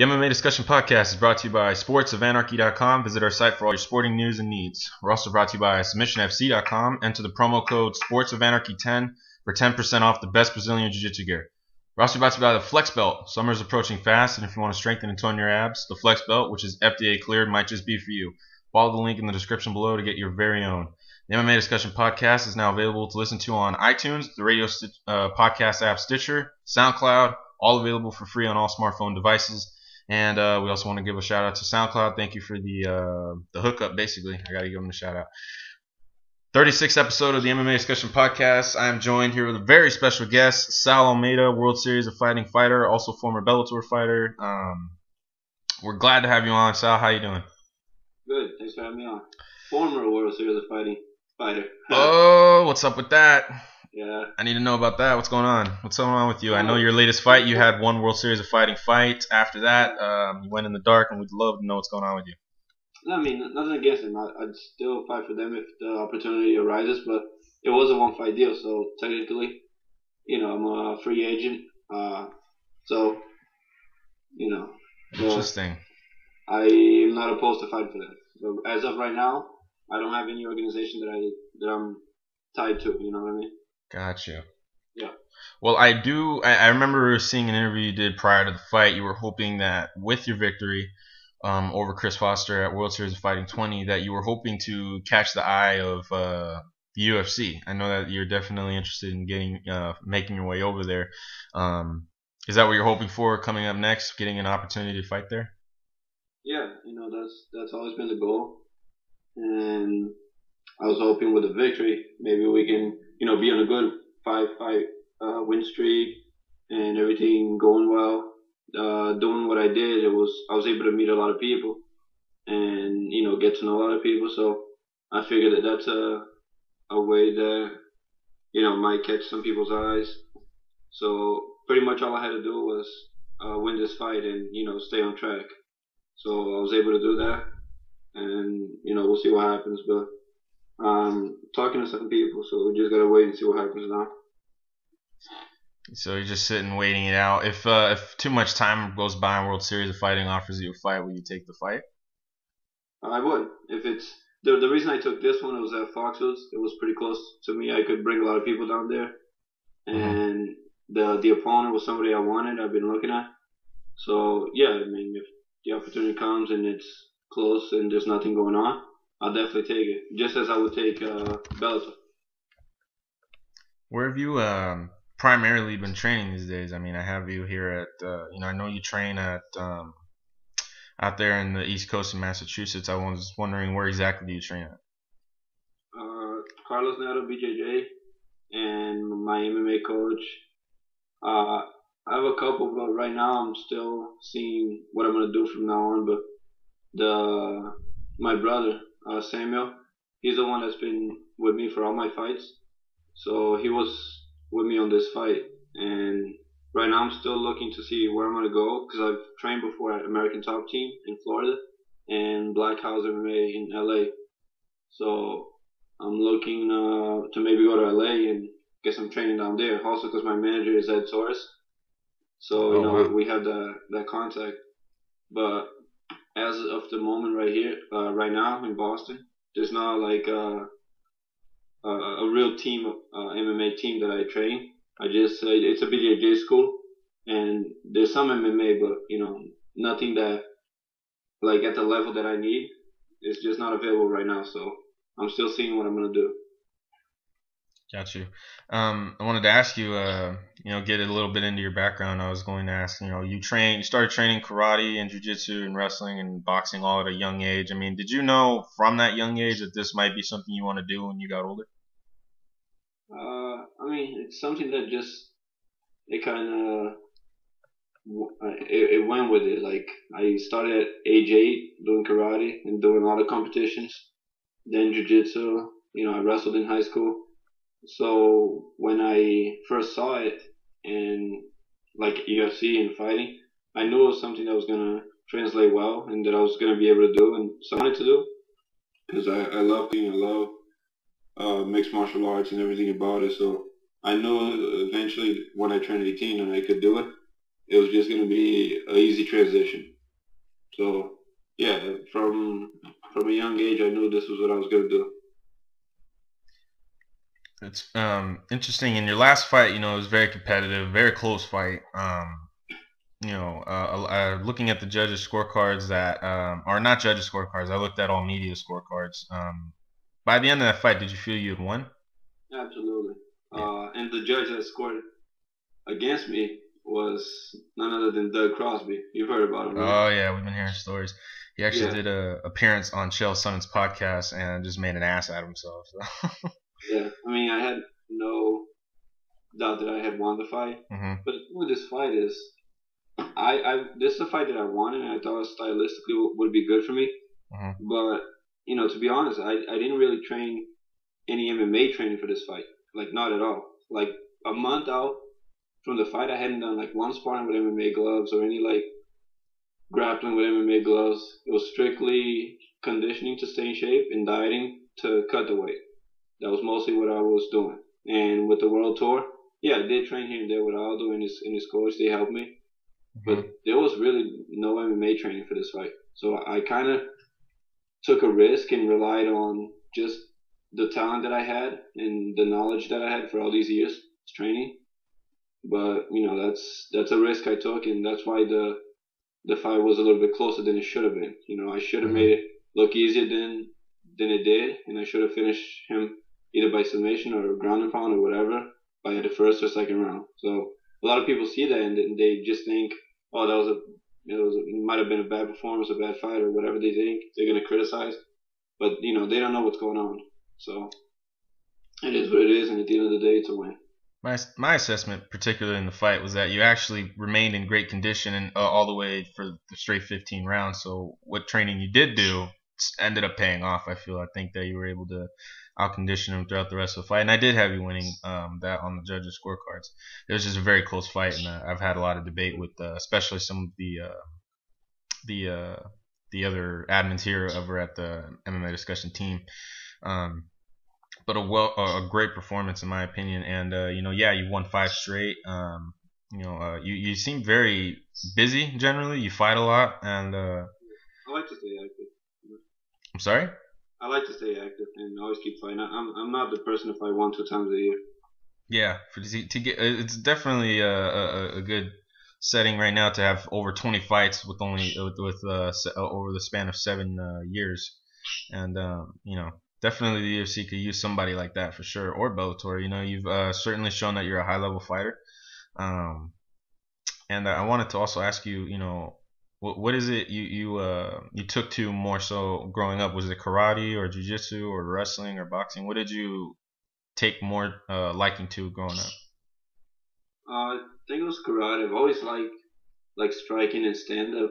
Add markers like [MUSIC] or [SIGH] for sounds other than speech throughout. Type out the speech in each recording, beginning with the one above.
The MMA Discussion Podcast is brought to you by sportsofanarchy.com. Visit our site for all your sporting news and needs. We're also brought to you by submissionfc.com. Enter the promo code sportsofanarchy10 for 10% off the best Brazilian Jiu-Jitsu gear. We're also brought to you by the Flex Belt. Summer is approaching fast, and if you want to strengthen and tone your abs, the Flex Belt, which is FDA cleared, might just be for you. Follow the link in the description below to get your very own. The MMA Discussion Podcast is now available to listen to on iTunes, the radio uh, podcast app Stitcher, SoundCloud, all available for free on all smartphone devices. And uh, we also want to give a shout out to SoundCloud. Thank you for the uh, the hookup. Basically, I got to give them a shout out. 36th episode of the MMA Discussion Podcast. I am joined here with a very special guest, Saul Almeida, World Series of Fighting fighter, also former Bellator fighter. Um, we're glad to have you on, Saul. How you doing? Good. Thanks for having me on. Former World Series of Fighting fighter. oh, what's up with that? Yeah. I need to know about that. What's going on? What's going on with you? I know your latest fight. You had one World Series of Fighting fight. After that, um, you went in the dark, and we'd love to know what's going on with you. No, I mean nothing against them. I, would still fight for them if the opportunity arises, but it was a one fight deal, so technically, you know, I'm a free agent. Uh, so, you know, interesting. I am not opposed to fighting for them. But as of right now, I don't have any organization that I that I'm tied to. You know what I mean? Got you. Yeah. Well, I do. I, I, remember seeing an interview you did prior to the fight. You were hoping that with your victory um, over Chris Foster at World Series of Fighting 20, that you were hoping to catch the eye of uh, the UFC. I know that you're definitely interested in getting uh, making your way over there. Um, is that what you're hoping for coming up next? Getting an opportunity to fight there? Yeah, you know that's that's always been the goal, and I was hoping with a victory, maybe we can, you know, be on a good five fight uh, win streak and everything going well. Uh, doing what I did, it was I was able to meet a lot of people and you know get to know a lot of people. So I figured that that's a a way that you know might catch some people's eyes. So pretty much all I had to do was uh, win this fight and you know stay on track. So I was able to do that, and you know we'll see what happens, but um, talking to some people, so we just gotta wait and see what happens now. So you're just sitting waiting it out. If uh, if too much time goes by and World Series of Fighting offers you a fight, will you take the fight? I would. If it's the the reason I took this one it was at Foxwoods. It was pretty close to me. I could bring a lot of people down there, mm-hmm. and mm-hmm. the the opponent was somebody I wanted. I've been looking at. So yeah, I mean, if the opportunity comes and it's close and there's nothing going on, I'll definitely take it, just as I would take uh, Bellator. Where have you um, primarily been training these days? I mean, I have you here at, uh, you know, I know you train at um, out there in the East Coast of Massachusetts. I was wondering where exactly do you train at? Uh, Carlos Neto, BJJ, and my MMA coach. Uh, I have a couple, but right now I'm still seeing what I'm gonna do from now on. But the my brother uh, Samuel. He's the one that's been with me for all my fights. So he was with me on this fight, and right now I'm still looking to see where I'm gonna go because I've trained before at American Top Team in Florida and Black House MMA in LA. So I'm looking uh, to maybe go to LA and get some training down there. Also, because my manager is Ed Soares, so you oh, know wow. we, we have that that contact. But as of the moment right here, uh, right now in Boston, there's not like a, a, a real team, uh, MMA team that I train. I just uh, it's a BJJ school, and there's some MMA, but you know nothing that like at the level that I need. It's just not available right now, so I'm still seeing what I'm gonna do. Got you. Um, I wanted to ask you, uh, you know, get a little bit into your background. I was going to ask, you know, you train, you started training karate and jujitsu and wrestling and boxing all at a young age. I mean, did you know from that young age that this might be something you want to do when you got older? Uh, I mean, it's something that just it kind of it, it went with it. Like I started at age eight doing karate and doing a lot of competitions, then jujitsu. You know, I wrestled in high school so when I first saw it and like UFC and fighting, I knew it was something that was gonna translate well and that I was gonna be able to do and so I wanted to do because I, I love being I love uh, mixed martial arts and everything about it. So I knew eventually when I turned 18 and I could do it, it was just gonna be an easy transition. So yeah, from from a young age, I knew this was what I was gonna do. It's um, interesting. In your last fight, you know, it was very competitive, very close fight. Um, you know, uh, uh, looking at the judges' scorecards that um, are not judges' scorecards, I looked at all media scorecards. Um, by the end of that fight, did you feel you had won? Absolutely. Yeah. Uh, and the judge that scored against me was none other than Doug Crosby. You've heard about him. Right? Oh yeah, we've been hearing stories. He actually yeah. did a appearance on Chael Sonnen's podcast and just made an ass out of himself. So. [LAUGHS] yeah, I mean, I had no doubt that I had won the fight, mm-hmm. but what this fight is, I, I this is a fight that I wanted, and I thought stylistically would be good for me. Mm-hmm. But you know, to be honest, I, I didn't really train any MMA training for this fight, like not at all. Like a month out from the fight, I hadn't done like one sparring with MMA gloves or any like grappling with MMA gloves. It was strictly conditioning to stay in shape and dieting to cut the weight. That was mostly what I was doing. And with the world tour, yeah, I did train here and there with Aldo and his and his coach. They helped me, mm-hmm. but there was really no MMA training for this fight. So I kind of took a risk and relied on just the talent that I had and the knowledge that I had for all these years training. But you know that's that's a risk I took, and that's why the the fight was a little bit closer than it should have been. You know, I should have mm-hmm. made it look easier than than it did, and I should have finished him either by submission or ground and pound or whatever by the first or second round. So a lot of people see that and they just think, oh, that was a it was might have been a bad performance, a bad fight, or whatever they think. They're gonna criticize, but you know they don't know what's going on. So it is what it is, and at the end of the day, it's a win. My my assessment, particularly in the fight, was that you actually remained in great condition and uh, all the way for the straight 15 rounds. So what training you did do ended up paying off. I feel I think that you were able to outcondition him throughout the rest of the fight, and I did have you winning um, that on the judges' scorecards. It was just a very close fight, and uh, I've had a lot of debate with, uh, especially some of the uh, the uh, the other admins here over at the MMA discussion team. Um, but a well, a great performance in my opinion, and uh, you know, yeah, you won five straight. Um, you know, uh, you you seem very busy generally. You fight a lot, and I like to stay active. I'm sorry. I like to stay active and always keep fighting. I'm I'm not the person to fight one two times a year. Yeah, for to, to get it's definitely a, a, a, good setting right now to have over 20 fights with only with, with uh, uh, over the span of seven uh, years, and um, you know definitely the UFC could use somebody like that for sure, or Bellator. You know, you've uh, certainly shown that you're a high level fighter. Um, and I wanted to also ask you, you know, what, what is it you you uh you took to more so growing up? Was it karate or jujitsu or wrestling or boxing? What did you take more uh, liking to growing up? Uh, I think it was karate. I've always liked like striking and stand up.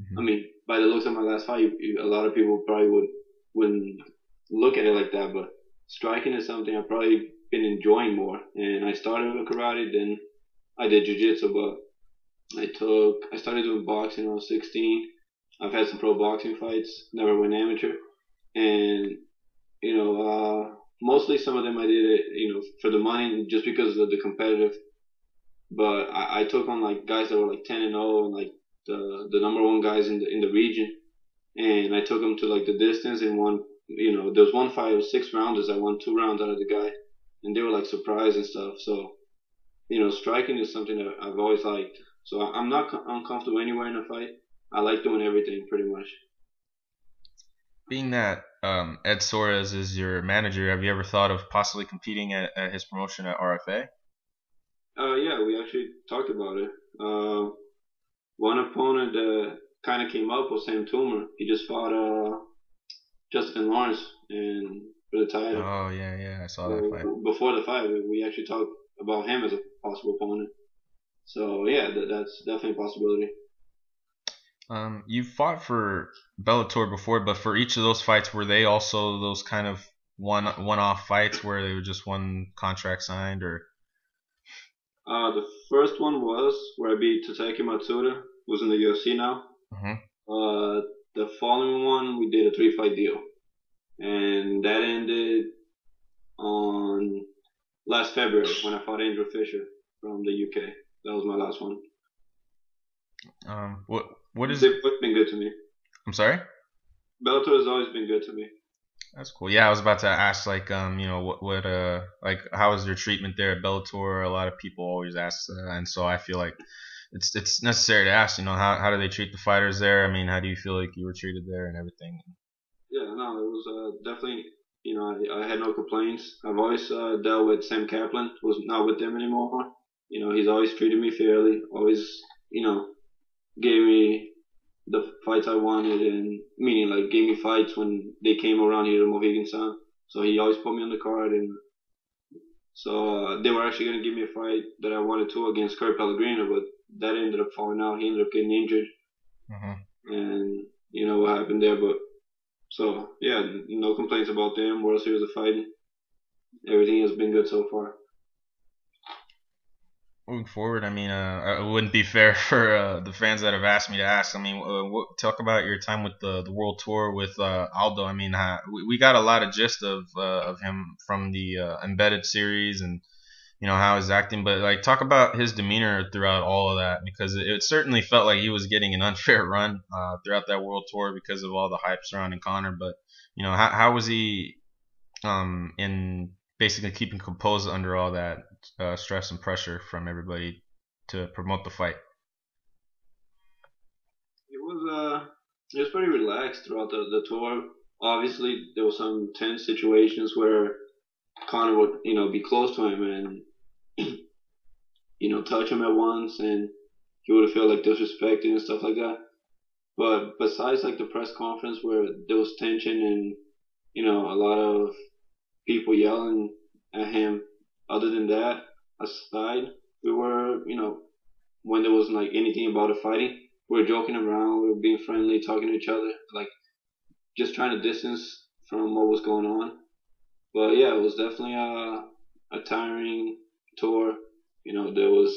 Mm-hmm. I mean, by the looks of my last fight, you, you, a lot of people probably would wouldn't look at it like that, but striking is something I've probably been enjoying more. And I started with karate, then I did jujitsu, but I took I started doing boxing when I was 16. I've had some pro boxing fights, never went amateur, and you know, uh, mostly some of them I did it, you know, for the money, just because of the competitive. But I, I took on like guys that were like 10 and 0, and like the the number one guys in the in the region, and I took them to like the distance and won. You know, there was one fight, it was six rounders. I won two rounds out of the guy, and they were like surprised and stuff. So, you know, striking is something that I've always liked. So I'm not uncomfortable anywhere in a fight. I like doing everything pretty much. Being that um, Ed Soares is your manager, have you ever thought of possibly competing at, at his promotion at RFA? Uh, yeah, we actually talked about it. Uh, one opponent that kind of came up was Sam Toomer. He just fought uh, Justin Lawrence and for the title. Oh yeah, yeah, I saw that fight. Before the fight, we actually talked about him as a possible opponent. So yeah, that, that's definitely a possibility. Um, you fought for Bellator before, but for each of those fights, were they also those kind of one one-off fights where they were just one contract signed, or? Uh, the first one was where I beat Tateki Matsuda, who's in the UFC now. Mm-hmm. Uh, the following one, we did a three-fight deal, and that ended on last February when I fought Angel Fisher from the UK. That was my last one. Um, what what is? They've been good to me. I'm sorry. Bellator has always been good to me. That's cool. Yeah, I was about to ask, like, um, you know, what, what, uh, like, how was your treatment there at Bellator? A lot of people always ask that, and so I feel like it's it's necessary to ask. You know, how how do they treat the fighters there? I mean, how do you feel like you were treated there and everything? Yeah, no, it was uh, definitely. You know, I, I had no complaints. I've always uh, dealt with Sam Caplan, Was not with them anymore. You know, he's always treated me fairly. Always, you know, gave me the fights I wanted, and meaning like gave me fights when they came around here to Mohegan Sun. So he always put me on the card, and so uh, they were actually gonna give me a fight that I wanted to against Kurt Pellegrino, but that ended up falling out. He ended up getting injured, mm-hmm. and you know what happened there. But so yeah, no complaints about them. World Series of Fighting, everything has been good so far moving forward, I mean, uh, it wouldn't be fair [LAUGHS] for uh, the fans that have asked me to ask. I mean, uh, what, talk about your time with the the world tour with uh, Aldo. I mean, we, we, got a lot of gist of uh, of him from the uh, embedded series and you know how he's acting, but like talk about his demeanor throughout all of that because it, it certainly felt like he was getting an [LAUGHS] unfair run throughout that world tour because of all the hype surrounding Conor. But you know, how how was he um, in basically keeping composed under all that uh, stress and pressure from everybody to promote the fight? It was uh, it was pretty relaxed throughout the, the tour. Obviously, there was some tense situations where Conor would, you know, be close to him and, [CLEARS THROAT] you know, touch him at once, and he would have felt like disrespected and stuff like that. But besides like the press conference where there was tension and, you know, a lot of people yelling at him. Other than that, aside, we were, you know, when there wasn't like anything about a fighting, we were joking around, we were being friendly, talking to each other, like just trying to distance from what was going on. But yeah, it was definitely a, a tiring tour. You know, there was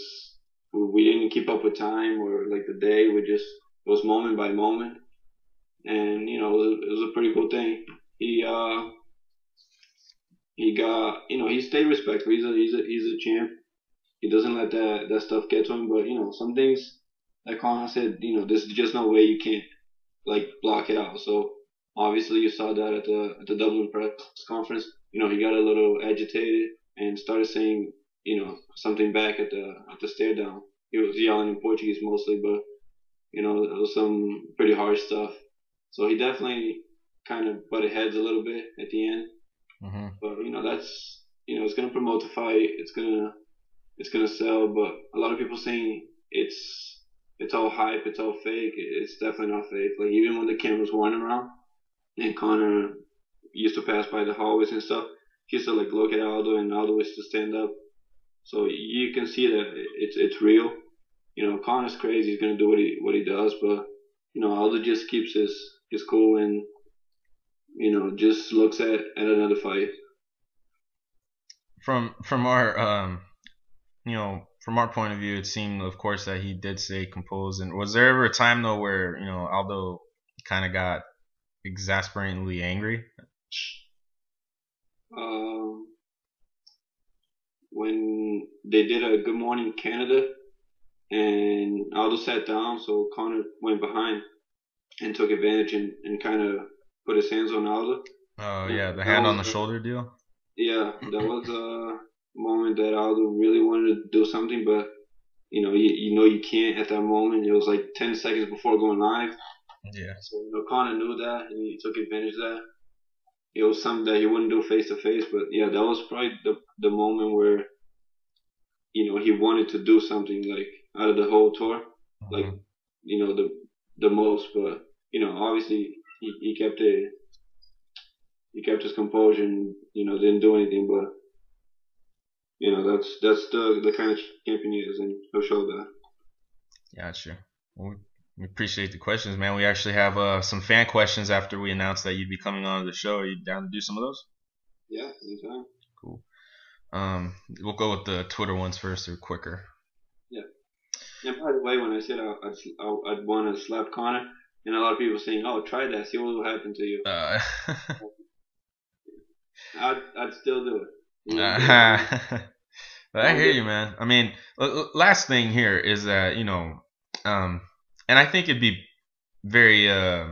we didn't keep up with time or like the day. We just it was moment by moment, and you know, it was, it was a pretty cool thing. He uh he got you know he stayed respectful. He's a he's a he's a champ. He doesn't let that that stuff get to him. But you know some things like Conor said, you know there's just no way you can't like block it out. So obviously you saw that at the at the Dublin press conference. You know he got a little agitated and started saying you know something back at the at the stare down. He was yelling in Portuguese mostly, but you know it was some pretty harsh stuff. So he definitely kind of butted heads a little bit at the end. Mm-hmm. But you know that's you know it's gonna promote the fight. It's gonna it's gonna sell. But a lot of people saying it's it's all hype. It's all fake. It's definitely not fake. Like even when the cameras weren't around, and Conor used to pass by the hallways and stuff, he used to like look at Aldo, and Aldo used to stand up. So you can see that it's it's real. You know, Conor's crazy. He's gonna do what he what he does, but you know, Aldo just keeps his his cool and you know, just looks at, at another fight. From from our um, you know, from our point of view, it seemed, of course, that he did stay composed. And was there ever a time though where you know Aldo kind of got exasperatingly angry? Um, when they did a Good Morning Canada, and Aldo sat down, so Conor went behind and took advantage and, and kind of put his hands on Aldo. Oh yeah, the hand on the shoulder deal. Yeah, [CLEARS THROAT] that was a moment that Aldo really wanted to do something, but you know, you, you know you can't at that moment. It was like ten seconds before going live. Yeah. So you know, Conor knew that and he took advantage of that. It was something that he wouldn't do face to face, but yeah, that was probably the the moment where you know he wanted to do something like out of the whole tour, mm-hmm. like you know the the most. But you know, obviously he, he kept it he kept his composure and you know didn't do anything but you know that's that's the the kind of champion he is and he'll show that. Gotcha. Well, we appreciate the questions man. We actually have uh, some fan questions after we announced that you'd be coming on the show. Are you down to do some of those? Yeah anytime. Cool. Um we'll go with the twitter ones first they're quicker. Yeah. And by the way when i said I, I'd, I'd want to slap conor and a lot of people saying, "Oh, try that, see what will happen to you." Uh. [LAUGHS] I'd I'd still do it. uh, [LAUGHS] I hear you, man. I mean, last thing here is that you know, um, and I think it'd be very uh,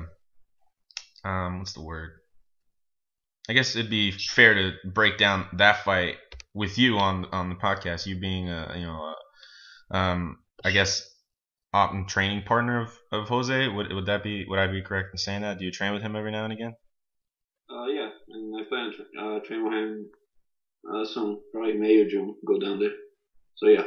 um, what's the word? I guess it'd be fair to break down that fight with you on on the podcast. You being a you know, a, um, I guess and training partner of, of Jose. Would would that be would I be correct in saying that? Do you train with him every now and again? Uh, yeah, and I plan to tra- uh, train with him uh, soon, probably May or June. Go down there. So yeah.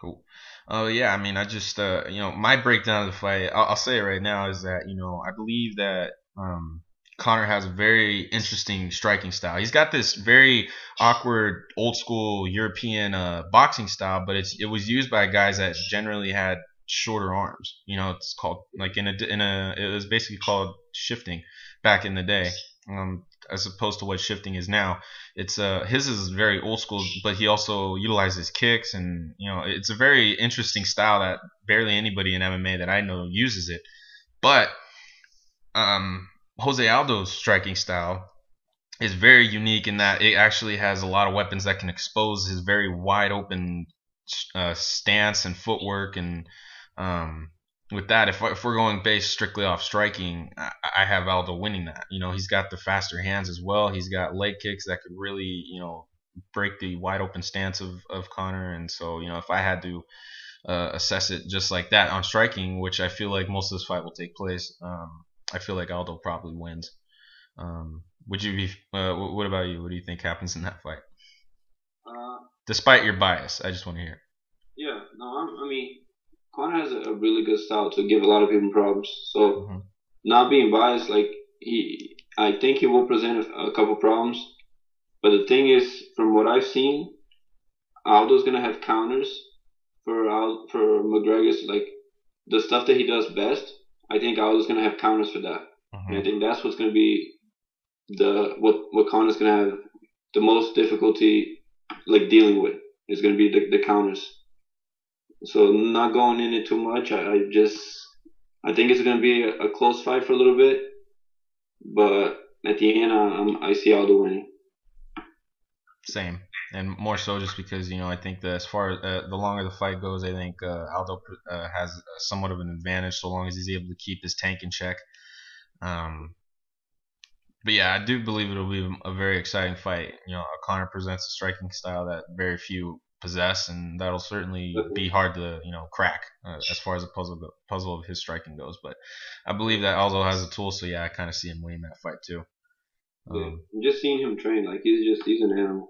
Cool. Oh uh, yeah, I mean, I just uh, you know, my breakdown of the fight, I'll, I'll, say it right now is that you know, I believe that um, Conor has a very interesting striking style. He's got this very awkward, old school European uh, boxing style, but it's it was used by guys that generally had shorter arms. You know, it's called like in a in a it was basically called shifting back in the day. Um, as opposed to what shifting is now. It's uh his is very old school, but he also utilizes kicks and you know it's a very interesting style that barely anybody in MMA that I know uses it. But um Jose Aldo's striking style is very unique in that it actually has a lot of weapons that can expose his very wide open uh, stance and footwork and um, with that, if, if we're going based strictly off striking, I, I have Aldo winning that. You know, he's got the faster hands as well. He's got leg kicks that could really, you know, break the wide open stance of, of Conor. And so, you know, if I had to uh, assess it just like that on striking, which I feel like most of this fight will take place, um, I feel like Aldo probably wins. Um, would you be? Uh, what about you? What do you think happens in that fight? Uh, Despite your bias, I just want to hear. Yeah, no, I, I mean, Conor has a, really good style to give a lot of people problems. So, mm-hmm. not being biased, like he, I think he will present a, a couple problems. But the thing is, from what I've seen, Aldo's gonna have counters for Al, for McGregor's like the stuff that he does best. I think Aldo's gonna have counters for that, mm-hmm. and I think that's what's gonna be the what what Conor's gonna have the most difficulty like dealing with is gonna be the, the counters. So not going in it too much. I, I just I think it's gonna be a, a, close fight for a little bit, but at the end, I, I see Aldo winning. Same, and more so just because you know I think that as far as uh, the longer the fight goes, I think uh, Aldo uh, has somewhat of an advantage so long as he's able to keep his tank in check. Um, but yeah, I do believe it'll be a very exciting fight. You know, Conor presents a striking style that very few possess, and that'll certainly be hard to you know crack uh, as far as the puzzle puzzle of his striking goes. But I believe that Aldo has a tool, so yeah, I kind of see him winning that fight too. Um, yeah, just seeing him train, like he's just he's an animal.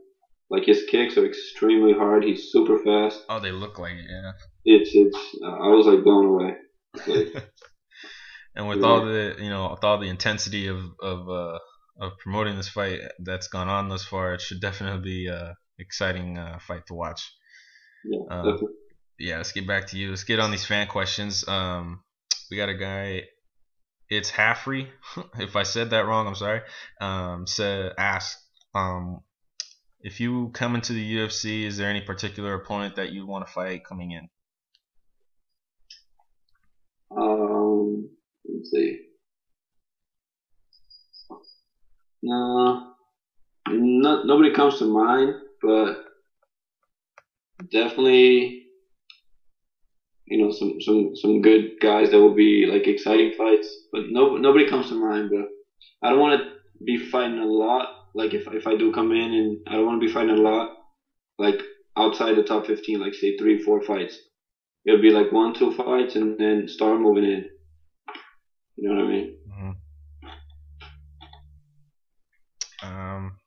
Like his kicks are extremely hard. He's super fast. Oh, they look like it. Yeah. It's it's. Uh, I was like blown away. Like, [LAUGHS] and with yeah. all the you know with all the intensity of of uh, of promoting this fight that's gone on thus far, it should definitely be uh, exciting uh, fight to watch. Yeah, um, yeah. Let's get back to you. Let's get on these fan questions. Um, we got a guy. It's Halfrey. [LAUGHS] if I said that wrong, I'm sorry. Um, said ask um, if you come into the UFC, is there any particular opponent that you want to fight coming in? Um, let's see. No, not nobody comes to mind but definitely, you know, some some some good guys that will be like exciting fights. But no, nobody comes to mind. But I don't want to be fighting a lot. Like if if I do come in and I don't want to be fighting a lot, like outside the top fifteen, like say three, four fights. It'll be like one, two fights, and then start moving in. You know what I mean? Mm-hmm. Um,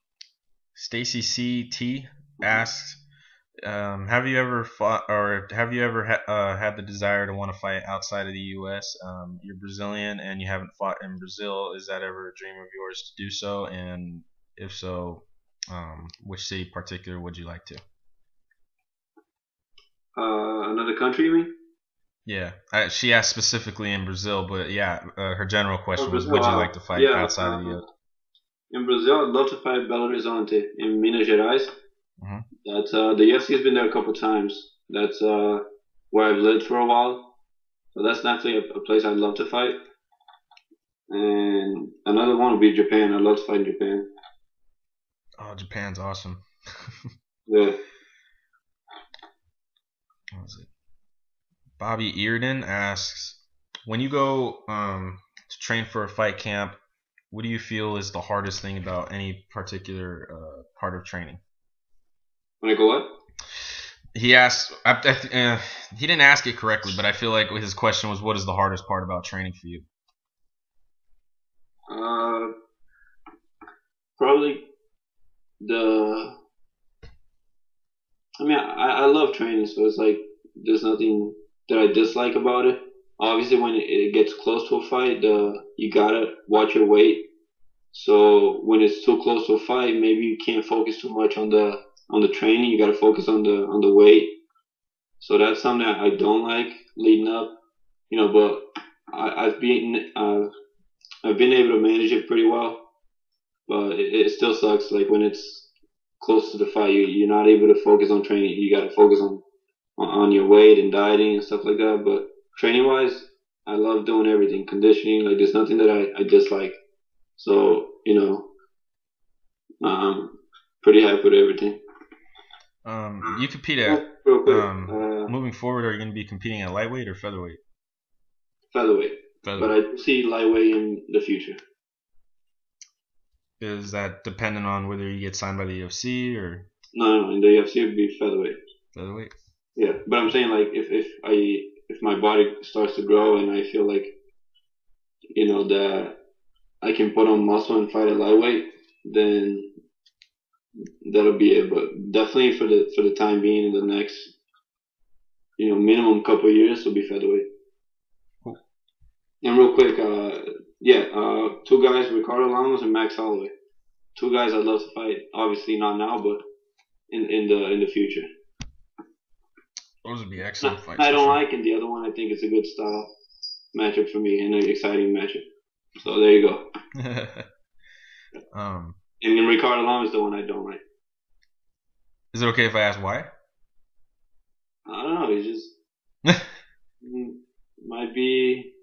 Stacy CT asks, um, have you ever fought or have you ever ha- uh, had the desire to want to fight outside of the U.S.? Um, you're Brazilian and you haven't fought in Brazil. Is that ever a dream of yours to do so? And if so, um, which city in particular would you like to? Uh, another country, you mean? Yeah, I, she asked specifically in Brazil, but yeah, uh, her general question oh, was, would you like to fight yeah, outside of the U.S.? In Brazil, I'd love to fight Belo Horizonte in Minas Gerais. Mm-hmm. That's uh, the UFC has been there a couple times. That's uh, where I've lived for a while, so that's definitely a, a, place I'd love to fight. And another one would be Japan. I'd love to fight in Japan. Oh, Japan's awesome. [LAUGHS] yeah. What was it? Bobby Earden asks, When you go um, to train for a fight camp, what do you feel is the hardest thing about any particular uh, part of training? When I go what? He asked. I, I, uh, he didn't ask it correctly, but I feel like his question was, "What is the hardest part about training for you?" Uh, probably the. I mean, I, I love training, so it's like there's nothing that I dislike about it. Obviously, when it gets close to a fight, uh, you gotta watch your weight. So when it's too close to a fight, maybe you can't focus too much on the on the training. You gotta focus on the on the weight. So that's something that I don't like leading up. You know, but I, I've been uh, I've been able to manage it pretty well. But it, it still sucks. Like when it's close to the fight, you, you're not able to focus on training. You gotta focus on on your weight and dieting and stuff like that. But training wise, I love doing everything. Conditioning, like there's nothing that I, I dislike. So, you know, I'm pretty happy with everything. Um, you compete at Real quick, um, uh, moving forward. Are you going to be competing at lightweight or featherweight? featherweight. But I see lightweight in the future. Is that dependent on whether you get signed by the UFC or No, no, no, in the UFC it would be featherweight. featherweight? Yeah, but I'm saying like if if I if my body starts to grow and I feel like you know that I can put on muscle and fight at lightweight, then that'll be it. But definitely for the for the time being, in the next you know minimum couple of years will be featherweight. Cool. And real quick, uh, yeah, uh, two guys, Ricardo Lamas and Max Holloway. Two guys I'd love to fight. Obviously not now, but in in the in the future. Those would be excellent fights. I don't sure. like, and the other one I think it's a good style matchup for me and an exciting matchup. So there you go. [LAUGHS] um, And then Ricardo Lam is the one I don't like. is it okay if I ask why? I don't know. He's just [LAUGHS] mm, might be.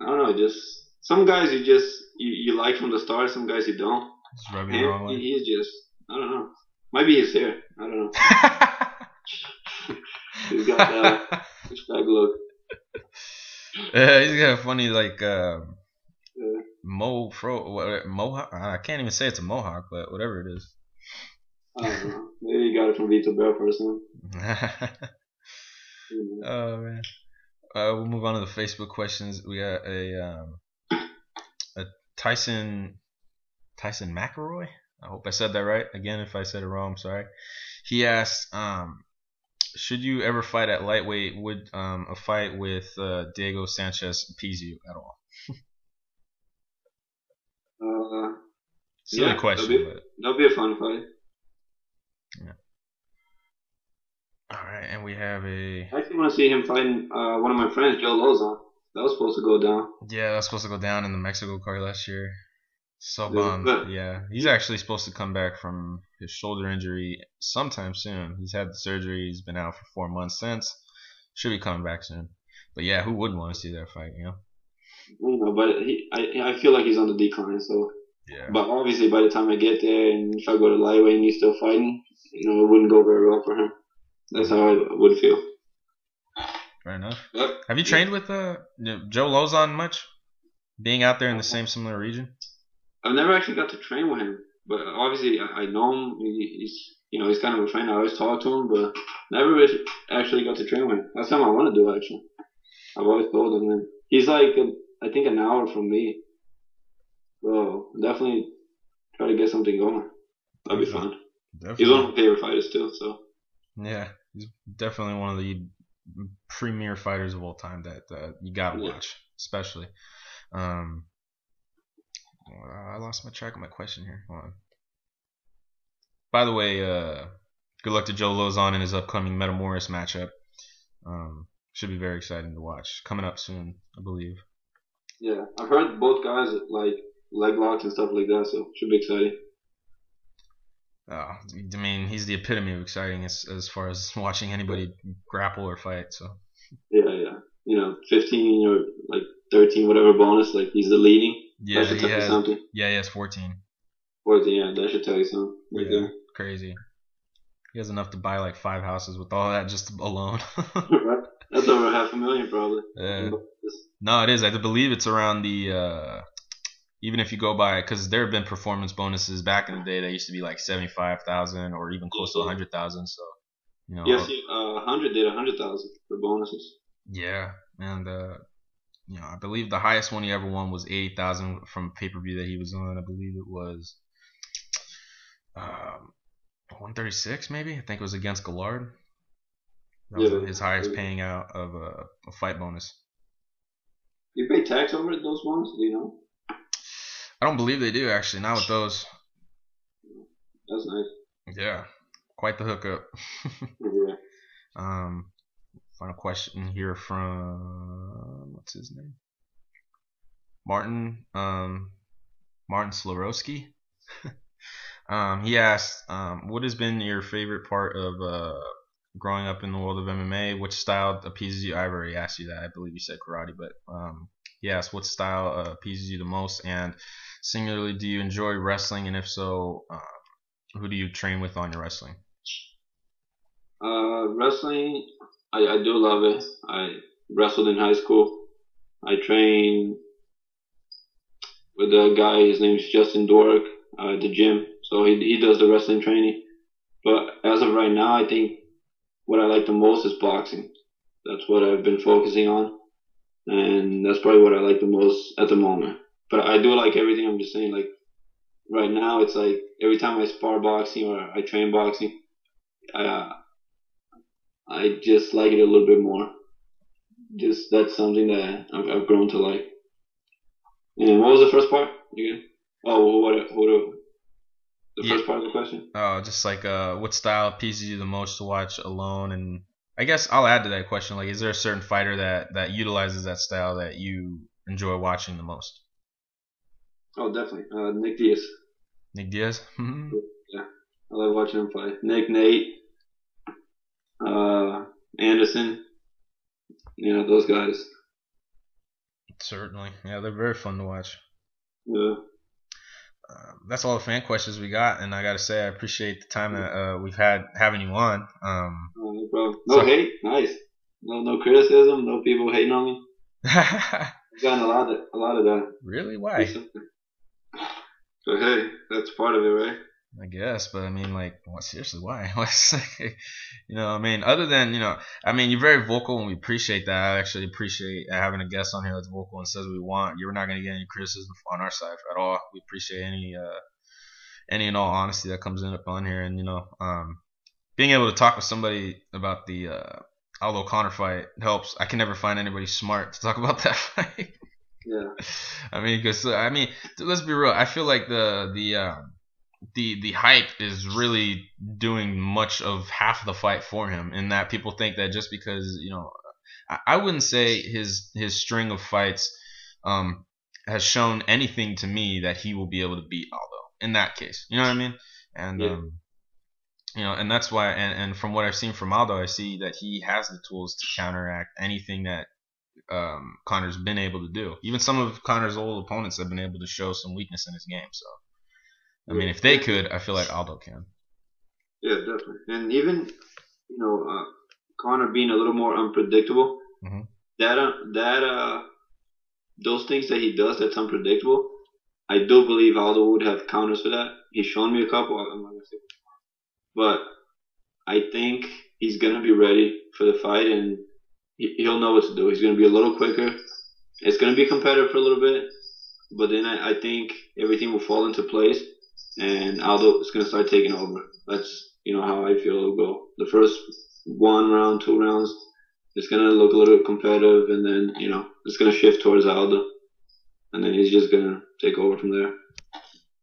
I don't know. Just some guys you just you, you like from the start. Some guys you don't. Just rub you the wrong way. he's just I don't know. Might be his hair. I don't know. [LAUGHS] He's got that swag look. [LAUGHS] Yeah, he's got a funny like uh, Yeah. mo fro what, mohawk. I can't even say it's a mohawk, but whatever it is. I don't know. Maybe he got it from Vito Bell or something. You know. oh man. Uh, we'll move on to the Facebook questions. We got a um, a Tyson Tyson McElroy. I hope I said that right. Again, if I said it wrong, I'm sorry. He asked, um, should you ever fight at lightweight? Would um, a fight with uh, Diego Sanchez appease you at all? [LAUGHS] Uh, Silly Yeah, question, that'd be- but that'll be a fun fight. Yeah. all right. And we have a I actually want to see him fighting uh, one of my friends, Joe Lauzon. That was supposed to go down. yeah, that was supposed to go down in the Mexico card last year. So Yeah, Yeah, he's actually supposed to come back from his shoulder injury sometime soon. He's had the surgery. He's been out for four months since. Should be coming back soon. But yeah, who wouldn't want to see that fight? You know. You know, but he, I, I feel like he's on the decline. So, Yeah. but obviously, by the time I get there, and if I go to lightweight and he's still fighting, you know, it wouldn't go very well for him. That's how I would feel. Fair enough. Have you trained with uh, Joe Lauzon much? Being out there in the same similar region. I've never actually got to train with him. But obviously, I, I know him. He, he's, you know, he's kind of a friend. I always talk to him, but never really actually got to train with him. That's something I want to do. Actually, I've always told him. He's like, a, I think, an hour from me. So definitely try to get something going. That'd be fun. Definitely. He's one of my favorite fighters too. So Yeah, he's definitely one of the premier fighters of all time that uh, you gotta Yeah. watch, especially. Um, uh, I lost my track of my question here. Hold on. By the way, uh, good luck to Joe Lauzon in his upcoming Metamoris matchup. Um, should be very exciting to watch. Coming up soon, I believe. yeah, I've heard both guys like leg locks and stuff like that. So should be exciting. Uh, I mean, he's the epitome of exciting as, as far as [LAUGHS] watching anybody grapple or fight. So Yeah, yeah. You know, 15 or like 13, whatever bonus. Like he's the leading. Yeah, that should tell you something. yeah, he has 14. 14, yeah, that should tell you something. Right Yeah, there. crazy. He has enough to buy like five houses with all that just alone. [LAUGHS] [LAUGHS] That's over half a million, probably. Yeah. No, it is. I believe it's around the. Uh, even if you go by, because there have been performance bonuses back in the day that used to be like seventy five thousand or even close to a hundred thousand. So, you know. Yes, uh, hundred did a hundred thousand for bonuses. Yeah, and uh, you know, I believe the highest one he ever won was eighty thousand from pay per view that he was on. I believe it was um, one thirty six, maybe. I think it was against Guillard. That yeah, was his highest paying out of a, a, fight bonus. You pay tax over those ones? Do you know? I don't believe they do actually. Not with those. That's nice. Yeah, quite the hookup. [LAUGHS] yeah. Um, final question here from what's his name? Martin. Um, Martin Slorowski. [LAUGHS] um, he asked, um, "What has been your favorite part of uh, growing up in the world of MMA? Which style appeases you?" I already asked you that. I believe you said karate, but um, he asked, "What style uh, appeases you the most?" And singularly, do you enjoy wrestling? And if so, uh, who do you train with on your wrestling? Uh, wrestling, I, I do love it. I wrestled in high school. I train with a guy. His name's Justin Dorick uh, at the gym. So he he does the wrestling training. But as of right now, I think what I like the most is boxing. That's what I've been focusing on, and that's probably what I like the most at the moment. But I do like everything. I'm just saying, like right now, it's like every time I spar boxing or I train boxing, I uh, I just like it a little bit more. Just that's something that I've, I've grown to like. And what was the first part again? Oh, what what the yeah. first part of the question? Oh, just like uh, what style pleases you the most to watch alone, and I guess I'll add to that question. Like, is there a certain fighter that that utilizes that style that you enjoy watching the most? Oh, definitely. Uh, Nick Diaz. Nick Diaz. [LAUGHS] yeah, I love watching him fight. Nick, Nate, uh, Anderson. You know those guys. Certainly, yeah, they're very fun to watch. Yeah. Uh, that's all the fan questions we got, and I gotta say I appreciate the time that uh, we've had having you on. Um, oh, no problem. No so, hate, nice. No, no criticism. No people hating on me. [LAUGHS] I've gotten a lot of a lot of that. Really? Why? But hey, that's part of it, right? I guess, but I mean, like, what, seriously, why? [LAUGHS] [LAUGHS] you know, I mean, other than, you know, I mean, you're very vocal and we appreciate that. I actually appreciate having a guest on here that's vocal and says we want. You're not going to get any criticism on our side at all. We appreciate any, uh, any and all honesty that comes in upon here. And, you know, um, being able to talk with somebody about the, uh, Aldo Conor fight helps. I can never find anybody smart to talk about [LAUGHS] that fight. yeah. I mean, because, I mean, let's be real. I feel like the, the, um, the the hype is really doing much of half the fight for him in that people think that just because you know I, I wouldn't say his his string of fights um, has shown anything to me that he will be able to beat Aldo in that case. You know what I mean? And yeah. um, you know and that's why and, and from what I've seen from Aldo I see that he has the tools to counteract anything that um, Conor's been able to do. Even some of Conor's old opponents have been able to show some weakness in his game so I mean, if they could, I feel like Aldo can. Yeah, definitely. And even you know, uh, Conor being a little more unpredictable. Mm-hmm. That uh, that uh, those things that he does that's unpredictable. I do believe Aldo would have counters for that. He's shown me a couple. I'm not gonna say, but I think he's gonna be ready for the fight and he'll know what to do. He's gonna be a little quicker. It's gonna be competitive for a little bit, but then I, I think everything will fall into place and Aldo is going to start taking over. That's you know how I feel it'll go. The first one round, two rounds, it's going to look a little bit competitive, and then you know it's going to shift towards Aldo, and then he's just going to take over from there.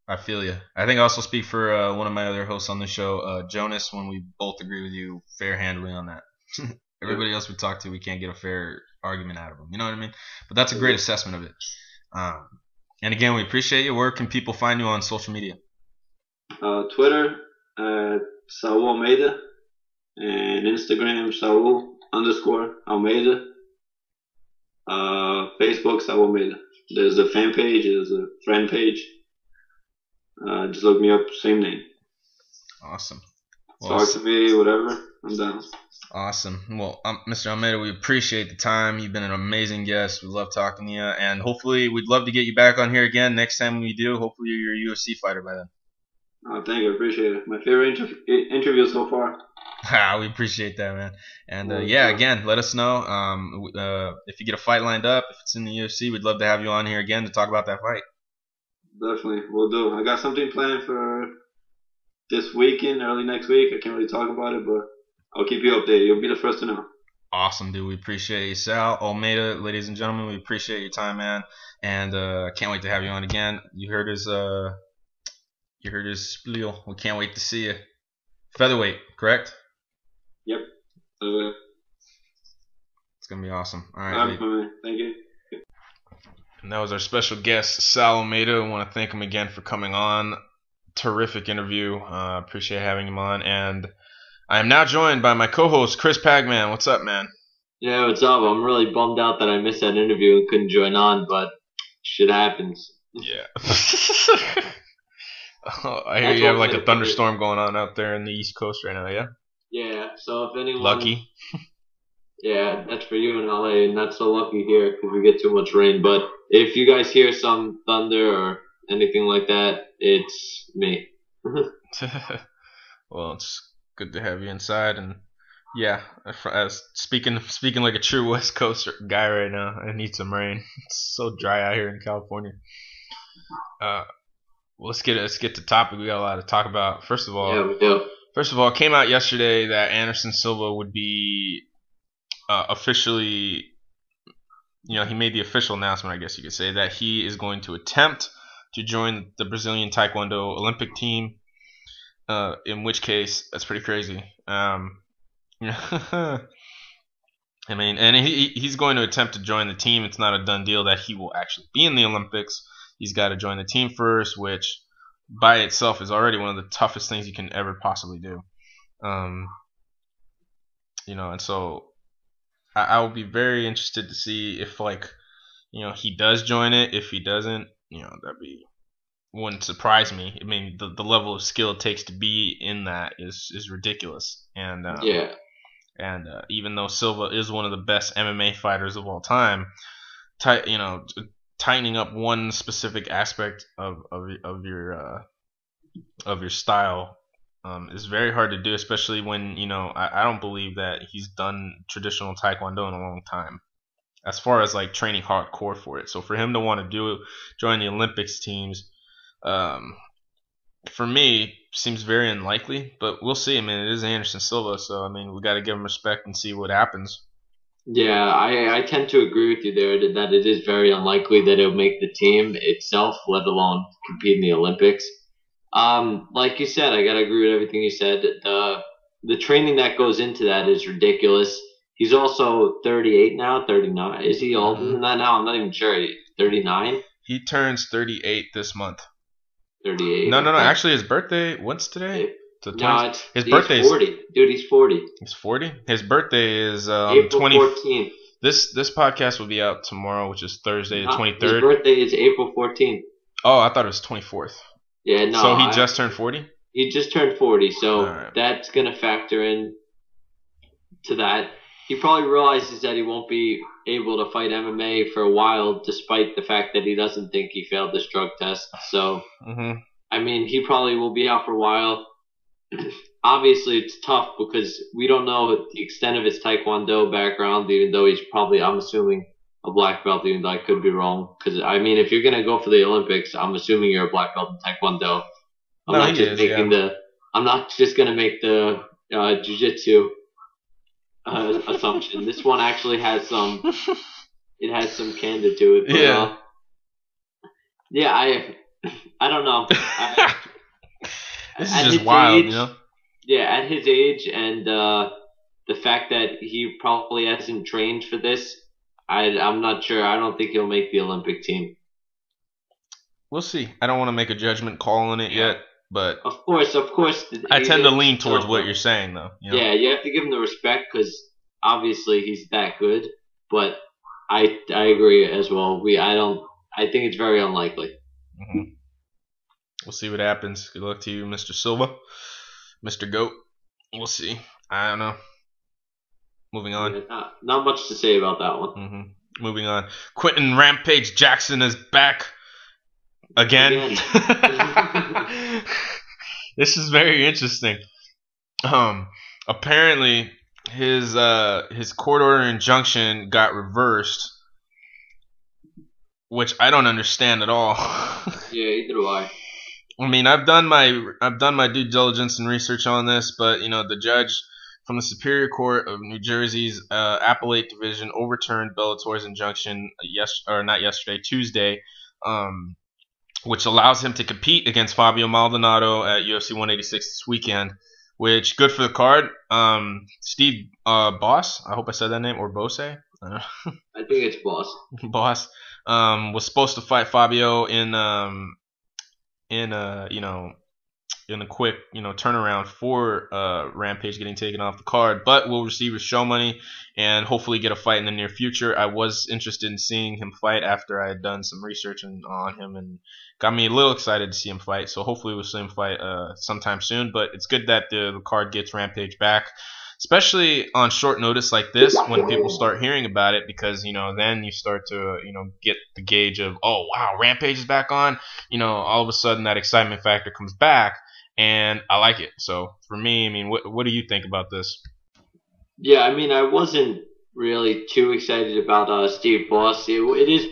I feel you. I think I also speak for uh, one of my other hosts on the show, uh, Jonas, when we both agree with you fair handedly on that. [LAUGHS] Everybody else we talk to, we can't get a fair argument out of them. You know what I mean? But that's a great assessment of it. Um, and again, we appreciate you. Where can people find you on social media? Uh, Twitter at Saul Almeida and Instagram Saul underscore Almeida. Uh, Facebook Saul Almeida. There's a fan page. There's a friend page. Uh, just look me up, same name. Awesome. Well, Talk to me, whatever. I'm down. Awesome. Well, um, Mr. Almeida, we appreciate the time. You've been an amazing guest. We love talking to you, and hopefully, we'd love to get you back on here again next time we do. Hopefully, you're a UFC fighter by then. Oh, thank you. I appreciate it. My favorite inter- interview so far. [LAUGHS] We appreciate that, man. And uh, yeah, again, let us know um, uh, if you get a fight lined up. If it's in the UFC, we'd love to have you on here again to talk about that fight. Definitely, we'll do. I got something planned for this weekend, early next week. I can't really talk about it, but I'll keep you updated. You'll be the first to know. Awesome, dude. We appreciate you, Saul Almeida, ladies and gentlemen. We appreciate your time, man, and uh, can't wait to have you on again. You heard his, uh, you heard his spiel. We can't wait to see you. Featherweight, correct? Yep. Uh, it's gonna be awesome. All right, right thank you. And that was our special guest, Saul Almeida. I want to thank him again for coming on. Terrific interview. Uh, appreciate having him on. And I am now joined by my co-host, Chris Pagman. What's up, man? Yeah, what's up? I'm really bummed out that I missed that interview and couldn't join on, but shit happens. Yeah. [LAUGHS] oh, [LAUGHS] I hear That's you have like a thunderstorm going on out there in the East Coast right now, yeah? Yeah, so if anyone. Lucky. [LAUGHS] Yeah, that's for you in LA, and not so lucky here because we get too much rain. But if you guys hear some thunder or anything like that, it's me. [LAUGHS] well, it's good to have you inside, and yeah, as speaking speaking like a true West Coast guy right now, I need some rain. It's so dry out here in California. Uh, let's get let's get to topic. We got a lot to talk about. First of all, yeah, we do. First of all, it came out yesterday that Anderson Silva would be uh, officially, you know, he made the official announcement, I guess you could say, that he is going to attempt to join the Brazilian Taekwondo Olympic team. Uh, in which case, that's pretty crazy. Um, [LAUGHS] I mean, and he he's going to attempt to join the team. It's not a done deal that he will actually be in the Olympics. He's got to join the team first, which by itself is already one of the toughest things you can ever possibly do. Um, you know, and so I, I will be very interested to see if like, you know, he does join it. If he doesn't, you know, that'd be wouldn't surprise me. I mean, the, the level of skill it takes to be in that is is ridiculous. And um, yeah, and uh, even though Silva is one of the best MMA fighters of all time, t- you know, tightening up one specific aspect of of, of your uh, of your style um, is very hard to do, especially when you know I, I don't believe that he's done traditional taekwondo in a long time, as far as like training hardcore for it. So for him to want to do join the Olympics teams, um, for me seems very unlikely. But we'll see. I mean, it is Anderson Silva, so I mean we got to give him respect and see what happens. Yeah, I, I tend to agree with you there that it is very unlikely that it'll make the team itself, let alone compete in the Olympics. Um, like you said, I gotta agree with everything you said. The the training that goes into that is ridiculous. He's also 38 now, 39. Is he older mm-hmm. than that now? I'm not even sure. 39. He turns 38 this month. 38. No, no, no. Actually, his birthday. What's today? The 20, no, it's, his birthday is 40. Dude, he's 40. He's 40. His birthday is um, April 20, 14th. This this podcast will be out tomorrow, which is Thursday, the 23rd. His birthday is April 14th. Oh, I thought it was 24th. Yeah, no. So he I, just turned 40? He just turned 40, so right. that's going to factor in to that. He probably realizes that he won't be able to fight MMA for a while, despite the fact that he doesn't think he failed this drug test. So, mm-hmm. I mean, he probably will be out for a while. Obviously, it's tough because we don't know the extent of his Taekwondo background, even though he's probably, I'm assuming, a black belt, even though I could be wrong. Because I mean, if you're gonna go for the Olympics, I'm assuming you're a black belt in Taekwondo. I'm no, not just is, making yeah. the. I'm not just gonna make the uh, jujitsu uh, assumption. This one actually has some. It has some candid to it. But, yeah. Uh, yeah, I. I don't know. I, this is just wild, age, you know. Yeah, at his age and uh, the fact that he probably hasn't trained for this, I, I'm not sure. I don't think he'll make the Olympic team. We'll see. I don't want to make a judgment call on it yeah. yet, but of course, of course, I tend to lean towards what you're saying, though. You know? Yeah, you have to give him the respect because obviously he's that good. But I I agree as well. We I don't. I think it's very unlikely. Mm-hmm. We'll see what happens. Good luck to you, Mr. Silva, Mr. Goat. We'll see. I don't know. Moving on. Yeah, not, not much to say about that one. hmm Moving on. Quinton Rampage Jackson is back again. [LAUGHS] this is very interesting. Um, apparently his uh his court order injunction got reversed, which I don't understand at all. [LAUGHS] Yeah, either do I. I mean, I've done my I've done my due diligence and research on this, but you know, the judge from the Superior Court of New Jersey's uh, Appellate Division overturned Bellator's injunction yes or not yesterday, Tuesday, um, which allows him to compete against Fabio Maldonado at UFC 186 this weekend. Which good for the card. Um, Steve uh, Boss, I hope I said that name or Bose, uh, [LAUGHS] I think it's boss. Boss, um, was supposed to fight Fabio in um, in a you know in a quick you know turnaround for uh, Rampage getting taken off the card, but will receive his show money and hopefully get a fight in the near future. I was interested in seeing him fight after I had done some research on, on him and got me a little excited to see him fight. So hopefully we'll see him fight uh, sometime soon. But it's good that the, the card gets Rampage back. Especially on short notice like this, when people start hearing about it, because you know then you start to you know get the gauge of oh wow Rampage is back on, you know all of a sudden that excitement factor comes back, and I like it. So for me, I mean, what what do you think about this? Yeah, I mean, I wasn't really too excited about uh, Steve Boss. It, it is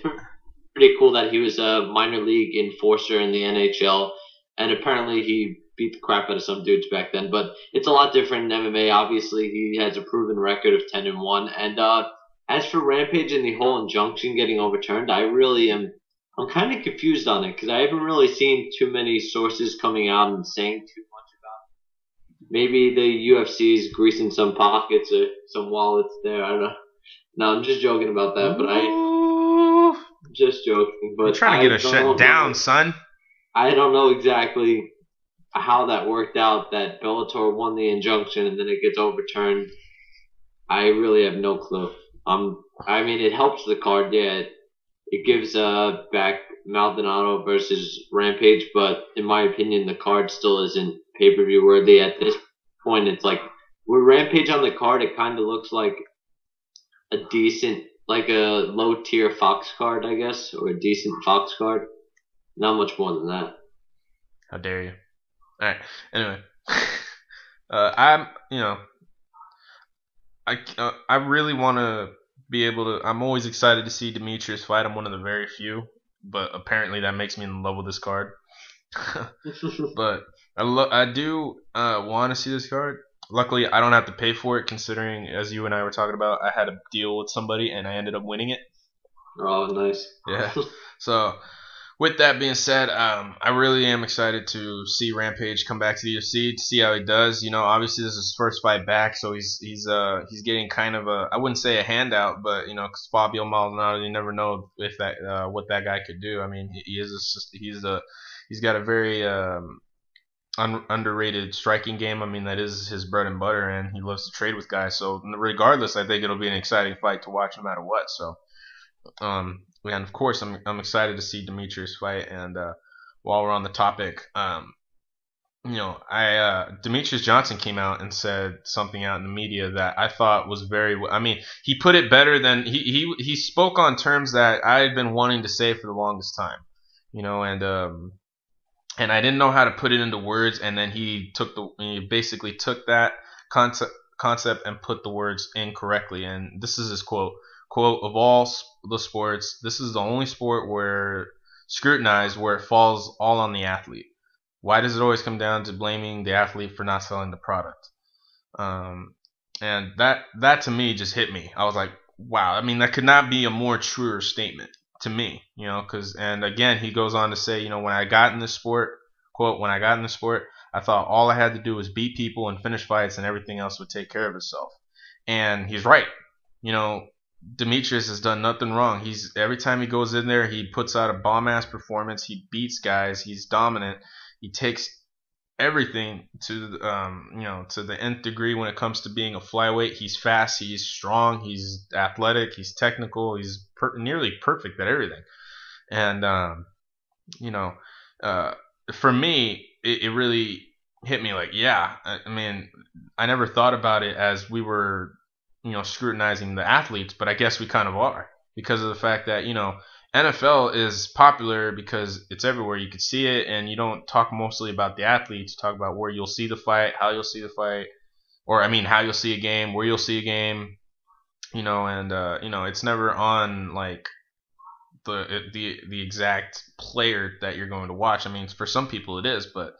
pretty cool that he was a minor league enforcer in the NHL, and apparently he beat the crap out of some dudes back then. But it's a lot different in MMA. Obviously, he has a proven record of ten and one. And uh, as for Rampage and the whole injunction getting overturned, I really am. I'm kind of confused on it because I haven't really seen too many sources coming out and saying too much about. It. Maybe the UFC is greasing some pockets or some wallets there. I don't know. No, I'm just joking about that, but I just joking. But you're trying to get us shut down, son. I don't know exactly how that worked out. That Bellator won the injunction and then it gets overturned. I really have no clue. Um, I mean, it helps the card. Yeah, it, it gives uh back Maldonado versus Rampage, but in my opinion, the card still isn't pay per view worthy at this point. It's like with Rampage on the card, it kind of looks like a decent, like a low tier Fox card, I guess, or a decent Fox card. Not much more than that. How dare you? All right. Anyway, [LAUGHS] uh, I'm you know, I uh, I really want to be able to. I'm always excited to see Demetrious fight. I'm one of the very few, but apparently that makes me in love with this card. [LAUGHS] but I lo- I do uh, want to see this card. Luckily, I don't have to pay for it, considering as you and I were talking about, I had a deal with somebody and I ended up winning it. oh, nice. Yeah. [LAUGHS] So, with that being said, um, I really am excited to see Rampage come back to the UFC to see how he does. You know, obviously this is his first fight back, so he's he's uh he's getting kind of a I wouldn't say a handout, but you know, cause Fabio Maldonado, you never know if that uh, what that guy could do. I mean, he, is a, he's a he's got a very um, un- underrated striking game. I mean, that is his bread and butter, and he loves to trade with guys. So regardless, I think it'll be an exciting fight to watch no matter what. So. Um, and of course, I'm I'm excited to see Demetrious fight. And uh, while we're on the topic, um, you know, I uh, Demetrious Johnson came out and said something out in the media that I thought was very. I mean, he put it better than he he he spoke on terms that I had been wanting to say for the longest time. You know, and um, and I didn't know how to put it into words. And then he took the he basically took that concept concept and put the words incorrectly. And this is his quote quote of all the sports this is the only sport where scrutinized where it falls all on the athlete. Why does it always come down to blaming the athlete for not selling the product? Um, and that that to me just hit me. I was like wow. I mean that could not be a more truer statement to me you know because and again he goes on to say you know when i got in this sport quote when i got in the sport i thought all i had to do was beat people and finish fights and everything else would take care of itself. And he's right you know Demetrious has done nothing wrong. He's every time he goes in there, he puts out a bomb ass performance. He beats guys. He's dominant. He takes everything to um you know to the nth degree when it comes to being a flyweight. He's fast. He's strong. He's athletic. He's technical. He's per- nearly perfect at everything. And um, you know, uh, for me, it, it really hit me like, yeah. I, I mean, I never thought about it as we were, you know, scrutinizing the athletes, but I guess we kind of are because of the fact that you know NFL is popular because it's everywhere. You can see it, and you don't talk mostly about the athletes. You talk about where you'll see the fight, how you'll see the fight, or I mean, how you'll see a game, where you'll see a game. You know, and uh, you know, it's never on like the the the exact player that you're going to watch. I mean, for some people it is, but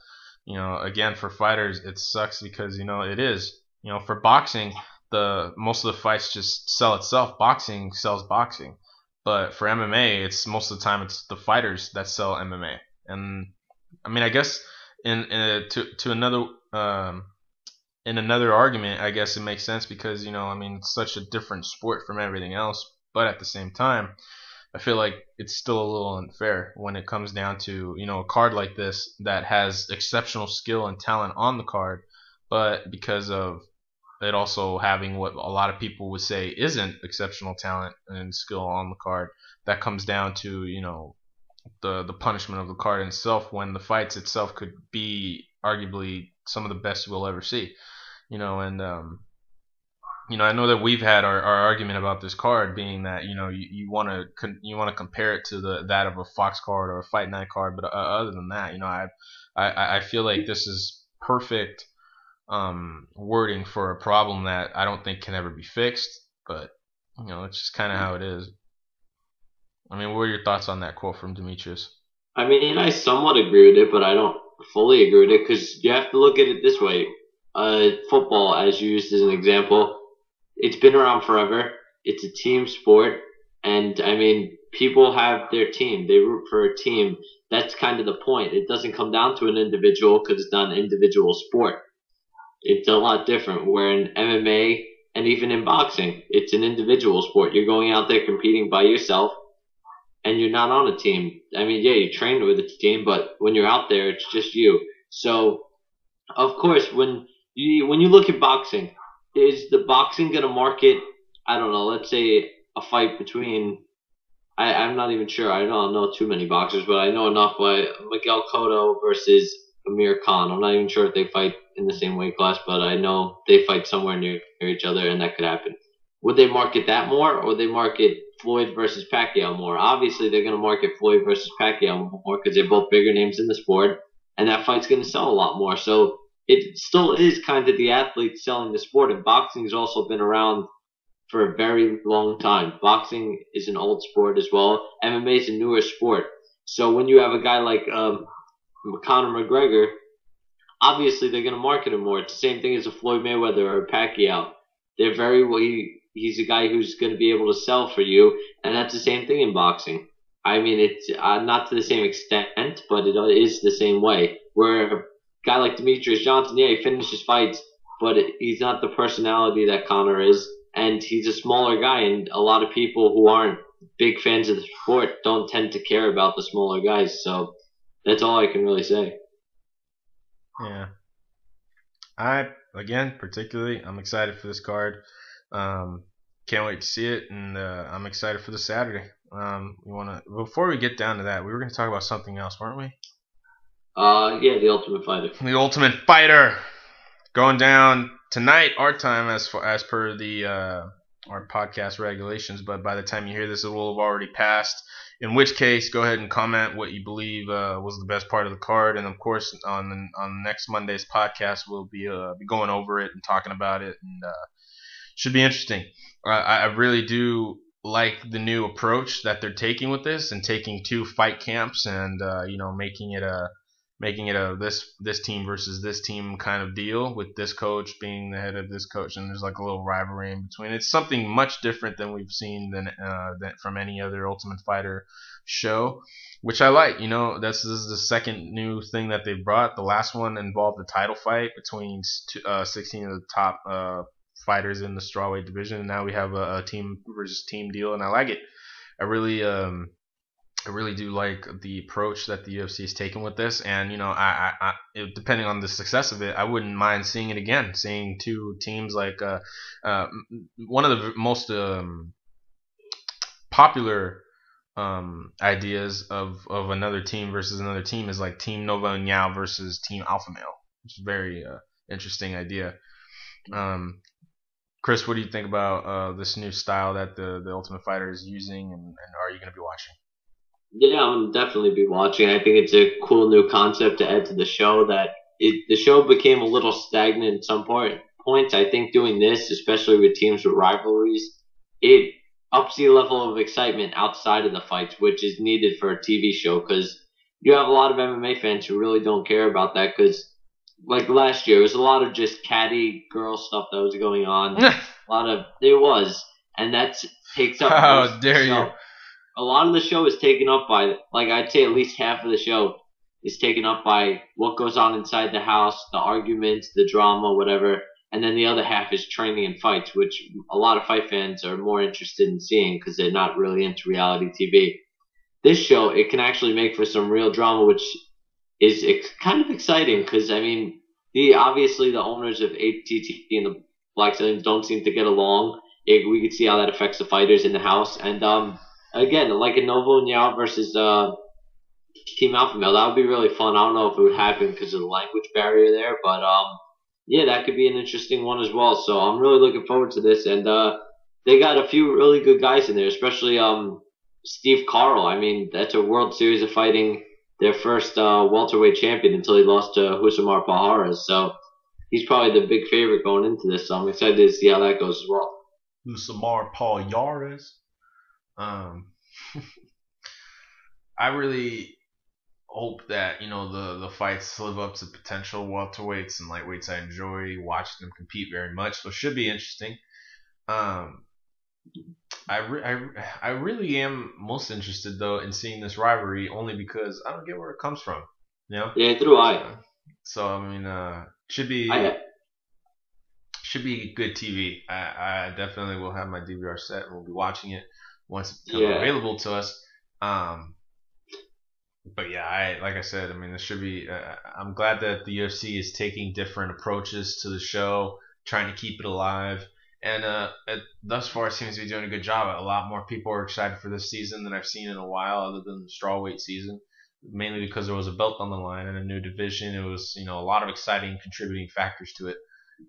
you know, again, for fighters it sucks because you know it is. You know, for boxing, the most of the fights just sell itself. Boxing sells boxing, but for MMA, it's most of the time it's the fighters that sell MMA. And I mean, I guess in, in a, to to another um, in another argument, I guess it makes sense because you know, I mean, it's such a different sport from everything else. But at the same time, I feel like it's still a little unfair when it comes down to you know a card like this that has exceptional skill and talent on the card, but because of it also having what a lot of people would say isn't exceptional talent and skill on the card, that comes down to you know the the punishment of the card itself when the fights itself could be arguably some of the best we'll ever see, you know, and um, you know, I know that we've had our, our argument about this card being that you know you want to you want to compare it to the that of a Fox card or a Fight Night card, but uh, other than that, you know, I I I feel like this is perfect um, wording for a problem that I don't think can ever be fixed, but you know, it's just kind of how it is. I mean, what are your thoughts on that quote from Demetrious? I mean, I somewhat agree with it, but I don't fully agree with it because you have to look at it this way. Uh, football, as used as an example, it's been around forever. It's a team sport, and I mean, people have their team. They root for a team. That's kind of the point. It doesn't come down to an individual because it's not an individual sport. It's a lot different. Where in MMA and even in boxing, it's an individual sport. You're going out there competing by yourself, and you're not on a team. I mean, yeah, you train with a team, but when you're out there, it's just you. So, of course, when you when you look at boxing, is the boxing going to market? I don't know. Let's say a fight between. I, I'm not even sure. I don't know too many boxers, but I know enough. By Miguel Cotto versus Amir Khan. I'm not even sure if they fight in the same weight class, but I know they fight somewhere near, near each other, and that could happen. Would they market that more, or would they market Floyd versus Pacquiao more? Obviously, they're going to market Floyd versus Pacquiao more because they're both bigger names in the sport, and that fight's going to sell a lot more. So it still is kind of the athlete selling the sport, and boxing has also been around for a very long time. Boxing is an old sport as well. MMA is a newer sport. So when you have a guy like um, Conor McGregor, obviously they're going to market him more. It's the same thing as a Floyd Mayweather or a Pacquiao. They're very well. He, he's a guy who's going to be able to sell for you, and that's the same thing in boxing. I mean, it's uh, not to the same extent, but it is the same way. Where a guy like Demetrious Johnson, yeah, he finishes fights, but he's not the personality that Conor is, and he's a smaller guy, and a lot of people who aren't big fans of the sport don't tend to care about the smaller guys. So that's all I can really say. Yeah. I again, particularly, I'm excited for this card. Um, can't wait to see it, and uh, I'm excited for the Saturday. Um, we want to before we get down to that, we were going to talk about something else, weren't we? Uh, yeah, the Ultimate Fighter. The Ultimate Fighter going down tonight, our time, as far, as per the uh, our podcast regulations. But by the time you hear this, it will have already passed. In which case, go ahead and comment what you believe uh, was the best part of the card, and of course, on on next Monday's podcast, we'll be uh, be going over it and talking about it, and uh, should be interesting. I, I really do like the new approach that they're taking with this, and taking two fight camps, and uh, you know, making it a making it a this this team versus this team kind of deal with this coach being the head of this coach. And there's like a little rivalry in between. It's something much different than we've seen than, uh, than from any other ultimate fighter show which i like you know this, this is the second new thing that they brought. The last one involved a title fight between uh, 16 of the top uh, fighters in the strawweight division. And now we have a, a team versus team deal and i like it. I really um I really do like the approach that the UFC is taking with this, and you know, I, I, I, depending on the success of it, I wouldn't mind seeing it again. Seeing two teams like uh, uh, one of the most um, popular um, ideas of, of another team versus another team is like Team Nova União versus Team Alpha Male. It's a very uh, interesting idea. Um, Chris, what do you think about uh, this new style that the the Ultimate Fighter is using, and, and are you going to be watching? Yeah, I'll definitely be watching. I think it's a cool new concept to add to the show. That it the show became a little stagnant at some point points. I think doing this, especially with teams with rivalries, it ups the level of excitement outside of the fights, which is needed for a TV show because you have a lot of MMA fans who really don't care about that because, like last year, it was a lot of just catty girl stuff that was going on. [LAUGHS] a lot of it was, and that takes up. How dare you? A lot of the show is taken up by, like I'd say, at least half of the show is taken up by what goes on inside the house, the arguments, the drama, whatever and then the other half is training and fights, which a lot of fight fans are more interested in seeing because they're not really into reality TV. This show, it can actually make for some real drama, which is kind of exciting because I mean, the obviously the owners of ATT and the Blackzilians don't seem to get along. It, we could see how that affects the fighters in the house, and um, again, like a Nova União versus uh, Team Alpha Male, that would be really fun. I don't know if it would happen because of the language barrier there, but um, yeah, that could be an interesting one as well. So I'm really looking forward to this. And uh, they got a few really good guys in there, especially um, Steve Carl. I mean, that's a World Series of Fighting, their first uh, welterweight champion until he lost to Rousimar Palhares. So he's probably the big favorite going into this. So I'm excited to see how that goes as well. Rousimar Palhares. Um, [LAUGHS] I really hope that you know the the fights live up to potential welterweights and lightweights. I enjoy watching them compete very much, so it should be interesting. Um, I, re- I, I really am most interested though in seeing this rivalry only because I don't get where it comes from. You know? Yeah, through I. So I mean, uh, should be I, should be good TV. I, I definitely will have my DVR set and we'll be watching it once it becomes Yeah. available to us. Um, but yeah, I like I said, I mean, this should be. Uh, I'm glad that the UFC is taking different approaches to the show, trying to keep it alive, and uh, it, thus far it seems to be doing a good job. A lot more people are excited for this season than I've seen in a while, other than the strawweight season. Mainly because there was a belt on the line and a new division. It was you know a lot of exciting contributing factors to it,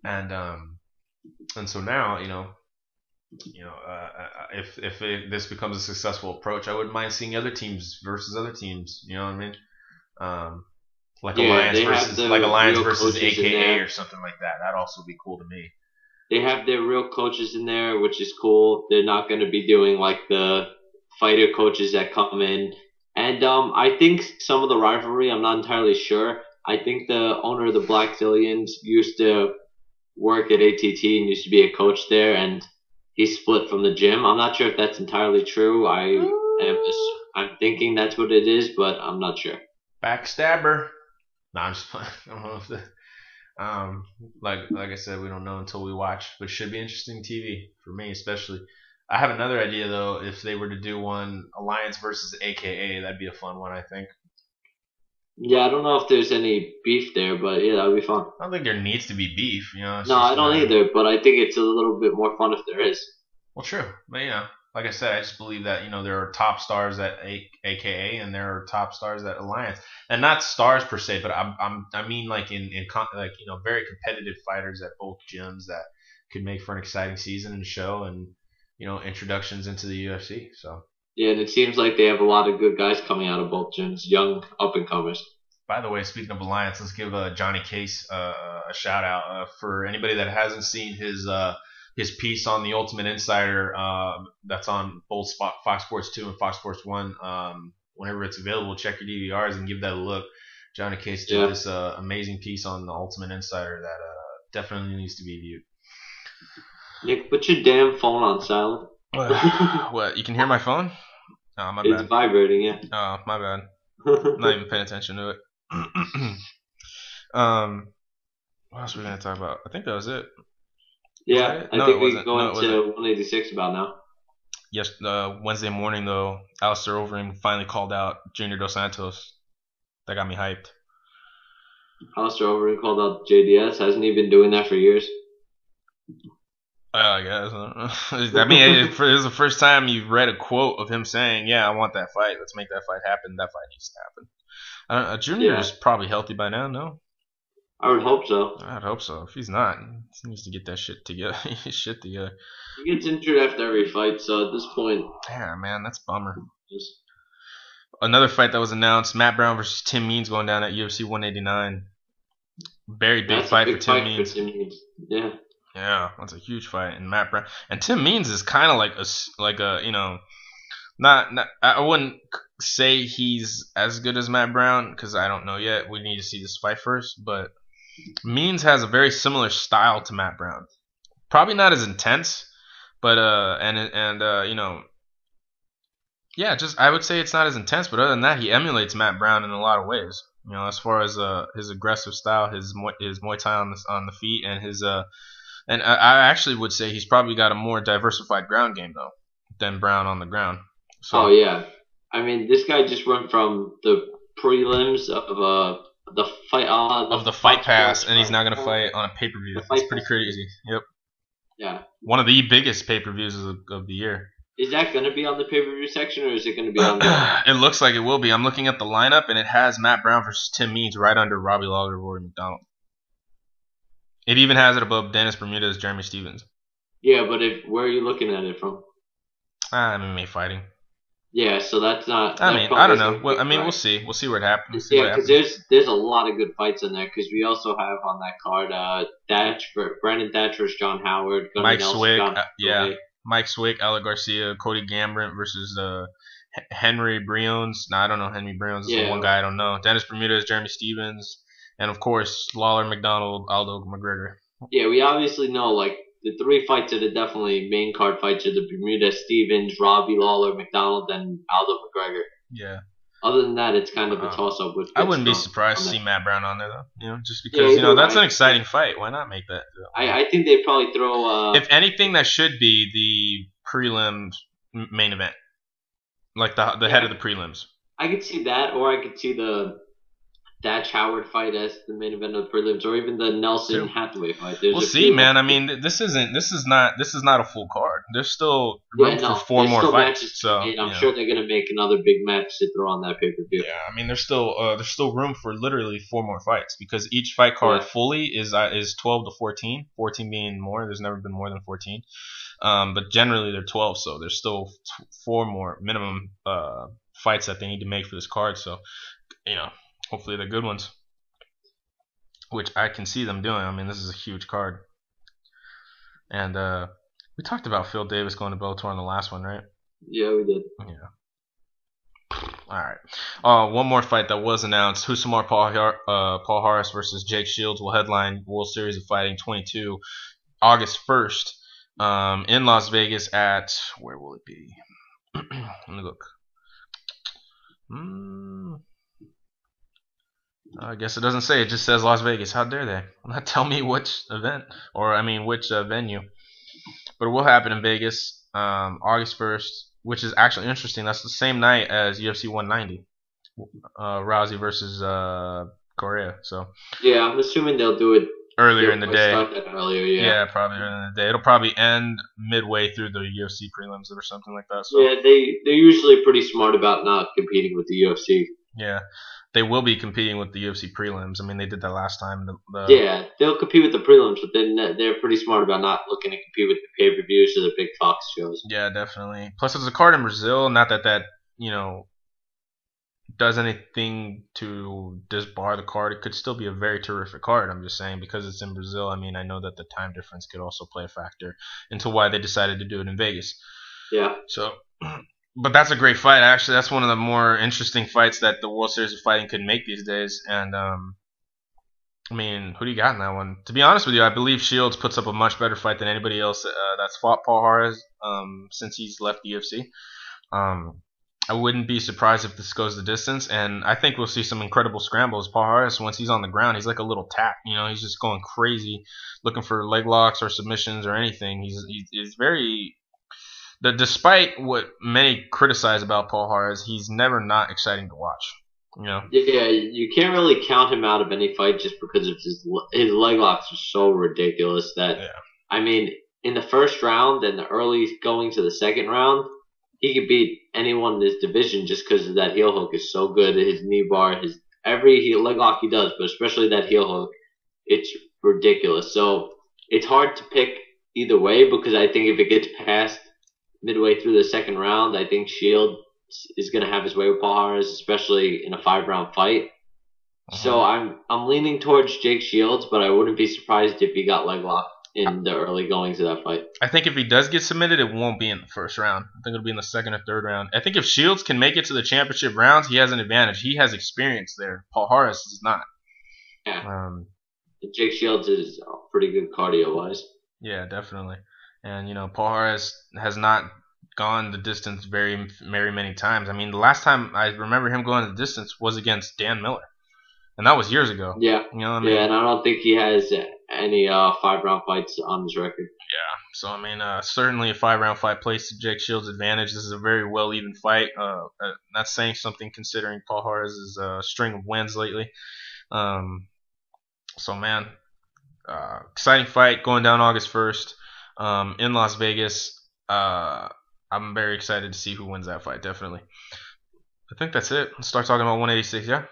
and um, and so now you know you know, uh, if if it, this becomes a successful approach, I wouldn't mind seeing other teams versus other teams. You know what I mean? Um, like Yeah, Alliance versus like Alliance versus AKA or something like that. That'd also be cool to me. they have their real coaches in there, which is cool. They're not going to be doing like the fighter coaches that come in. And um, I think some of the rivalry, I'm not entirely sure. I think the owner of the Blackzilians used to work at ATT and used to be a coach there, and he split from the gym. I'm not sure if that's entirely true. I am I'm thinking that's what it is, but I'm not sure. Backstabber. No, I'm just [LAUGHS] playing. I don't know if the, um, like like I said, we don't know until we watch, but should be interesting TV for me especially. I have another idea though. If they were to do one Alliance versus AKA, that'd be a fun one. I think. Yeah, I don't know if there's any beef there, but yeah, that would be fun. I don't think there needs to be beef. You know. No, I don't either, but I think it's a little bit more fun if there is. Well, true, but you know, like I said, I just believe that you know there are top stars at A- AKA and there are top stars at Alliance, and not stars per se, but I'm, I'm I mean like in in con- like you know very competitive fighters at both gyms that could make for an exciting season and show and you know introductions into the UFC. So Yeah, and it seems like they have a lot of good guys coming out of both gyms, young up and comers. By the way, speaking of Alliance, let's give uh, Johnny Case uh, a shout out uh, for anybody that hasn't seen his uh, his piece on the Ultimate Insider. Uh, that's on both Spot, Fox Sports Two and Fox Sports One. Um, whenever it's available, check your DVRs and give that a look. Johnny Case did Yeah. this uh, amazing piece on the Ultimate Insider that uh, definitely needs to be viewed. Nick, put your damn phone on silent. what? [LAUGHS] You can hear my phone? Oh, my It's bad. vibrating, yeah. Oh, my bad. [LAUGHS] Not even paying attention to it. [CLEARS THROAT] um, what else were we gonna talk about? I think that was it. yeah? I No, think we wasn't. go No, into 186 about now. Yes, uh, Wednesday morning though, Alistair Overeem finally called out Junior Dos Santos. That got me hyped. Alistair Overeem called out JDS. Hasn't he been doing that for years? I guess. I. [LAUGHS] I mean, it, it was the first time you've read a quote of him saying, "Yeah, I want that fight. Let's make that fight happen. That fight needs to happen." Uh, uh, Junior Yeah. is probably healthy by now. No. I would hope so. I'd hope so. If he's not, he needs to get that shit together. [LAUGHS] shit together. He gets injured after every fight, so at this point, Yeah, man, that's a bummer. just Another fight that was announced: Matt Brown versus Tim Means going down at UFC 189. Very big that's fight big for Tim fight for Tim Means. Yeah. Yeah, that's a huge fight. And Matt Brown and Tim Means is kind of like a like a you know, not, not I wouldn't say he's as good as Matt Brown because I don't know yet. We need to see this fight first. But Means has a very similar style to Matt Brown. Probably not as intense, but uh and and uh you know. Yeah, just I would say it's not as intense, but other than that, he emulates Matt Brown in a lot of ways. You know, as far as uh, his aggressive style, his his Muay Thai on the on the feet, and his uh, and I, I actually would say he's probably got a more diversified ground game though than Brown on the ground. So Oh yeah. I mean, this guy just went from the prelims of uh the fight uh, of the fight pass, and he's not gonna fight. fight on a pay per view. It's pretty crazy. Yep, Yeah. one of the biggest pay per views of, of the year. Is that going to be on the pay per view section, or is it going to be on the? [CLEARS THROAT] it looks like it will be. I'm looking at the lineup, and it has Matt Brown versus Tim Means right under Robbie Lawler, Rory MacDonald. It even has it above Dennis Bermudez, Jeremy Stephens. yeah, but if where are you looking at it from? Ah, MMA fighting. Yeah, so that's not. I that mean, I don't know. Well, I mean, we'll see. We'll see what happens. We'll see Yeah, because there's there's a lot of good fights in there. Because we also have on that card uh Thatch for Brandon Thatch versus John Howard, Gunnar Mike Nelson, Swick, uh, yeah. Mike Swick, Ale Garcia, Cody Garbrandt versus uh, Henry Briones. No, I don't know Henry Briones. Is the Yeah. one guy I don't know. Dennis Bermudez, Jeremy Stephens, and of course Lawler, MacDonald, Aldo McGregor. Yeah, we obviously know like the three fights that are definitely main card fights are the Bermuda Stephens, Robbie Lawler, MacDonald, and Aldo McGregor. Yeah, Other than that, it's kind of a Uh, toss up with. I wouldn't be surprised to see. Matt Brown on there though. You know, just Yeah, because you know that's an exciting fight. Why not make that? I, I think they probably throw. Uh, if anything, that should be the prelim main event, like the the head of the prelims. I could see that, or I could see the Thatch Howard fight as the main event of the prelims, or even the Nelson. Hathaway fight. There's We'll see, man. I mean, this isn't this is not this is not a full card. There's still Yeah, room no, for four more fights. matches So. I'm know. sure they're gonna make another big match to throw on that pay per view. Yeah, I mean, there's still uh, there's still room for literally four more fights because each fight card Yeah. fully is uh, is 12 to 14. 14 being more. There's never been more than 14. Um, but generally they're 12, so there's still t- four more minimum uh, fights that they need to make for this card. So, you know, hopefully they're good ones, which I can see them doing. I mean, this is a huge card, and uh, we talked about Phil Davis going to Bellator in the last one, right? Yeah, we did. Yeah. All right. Uh, one more fight that was announced: Husamar Paul, Har- uh, Palhares versus Jake Shields will headline World Series of Fighting 22, August 1st, um, in Las Vegas at where will it be? [CLEARS THROAT] Let me look. Hmm. I guess it doesn't say. It just says Las Vegas. How dare they? [LAUGHS] Not tell me which event or I mean which uh, venue. But it will happen in Vegas, um, August 1st, which is actually interesting. That's the same night as UFC 190, uh, Rousey versus uh, Correia. So Yeah, I'm assuming they'll do it earlier in the day. Earlier, yeah. Yeah. probably earlier in the day. It'll probably end midway through the UFC prelims or something like that. So Yeah, they they're usually pretty smart about not competing with the UFC. Yeah, they will be competing with the UFC prelims. I mean, they did that last time. The, the, yeah, they'll compete with the prelims, but then uh, they're pretty smart about not looking to compete with the pay per views or the big Fox shows. Yeah, definitely. Plus, it's a card in Brazil. Not that that you know does anything to disbar the card. It could still be a very terrific card. I'm just saying because it's in Brazil. I mean, I know that the time difference could also play a factor into why they decided to do it in Vegas. Yeah, So, [CLEARS THROAT] but that's a great fight. Actually, that's one of the more interesting fights that the World Series of Fighting could make these days. And um, I mean, who do you got in that one? To be honest with you, I believe Shields puts up a much better fight than anybody else uh, that's fought Palhares um, since he's left the UFC. Um, I wouldn't be surprised if this goes the distance, and I think we'll see some incredible scrambles. Palhares, once he's on the ground, he's like a little tap. You know, he's just going crazy, looking for leg locks or submissions or anything. He's he's, he's very the despite what many criticize about Palhares, he's never not exciting to watch. You know, yeah, you can't really count him out of any fight just because of his his leg locks are so ridiculous that Yeah. I mean, in the first round and the early going to the second round, he could beat anyone in this division just because of that heel hook is so good. His knee bar, his every heel, leg lock he does, but especially that heel hook it's ridiculous. So it's hard to pick either way because I think if it gets past midway through the second round, I think Shield is going to have his way with Palhares, especially in a five round fight. Uh-huh. So I'm I'm leaning towards Jake Shields, but I wouldn't be surprised if he got leg locked in the early goings of that fight. I think if he does get submitted, it won't be in the first round. I think it'll be in the second or third round. I think if Shields can make it to the championship rounds, he has an advantage. He has experience there. Palhares does not. Yeah. Um, Jake Shields is pretty good cardio wise. Yeah, definitely. And you know, Palhares has not gone the distance very very many times. I mean, the last time I remember him going the distance was against Dan Miller, and that was years ago. Yeah, you know, I mean? yeah, and I don't think he has any uh, five round fights on his record. Yeah, so I mean, uh, certainly a five round fight plays to Jake Shields' advantage. This is a very well even fight. Uh, uh not saying something considering Palhares' uh, string of wins lately. Um, so man, uh, exciting fight going down August first um, in Las Vegas. Uh, I'm very excited to see who wins that fight. Definitely. I think that's it. Let's start talking about 186. Yeah.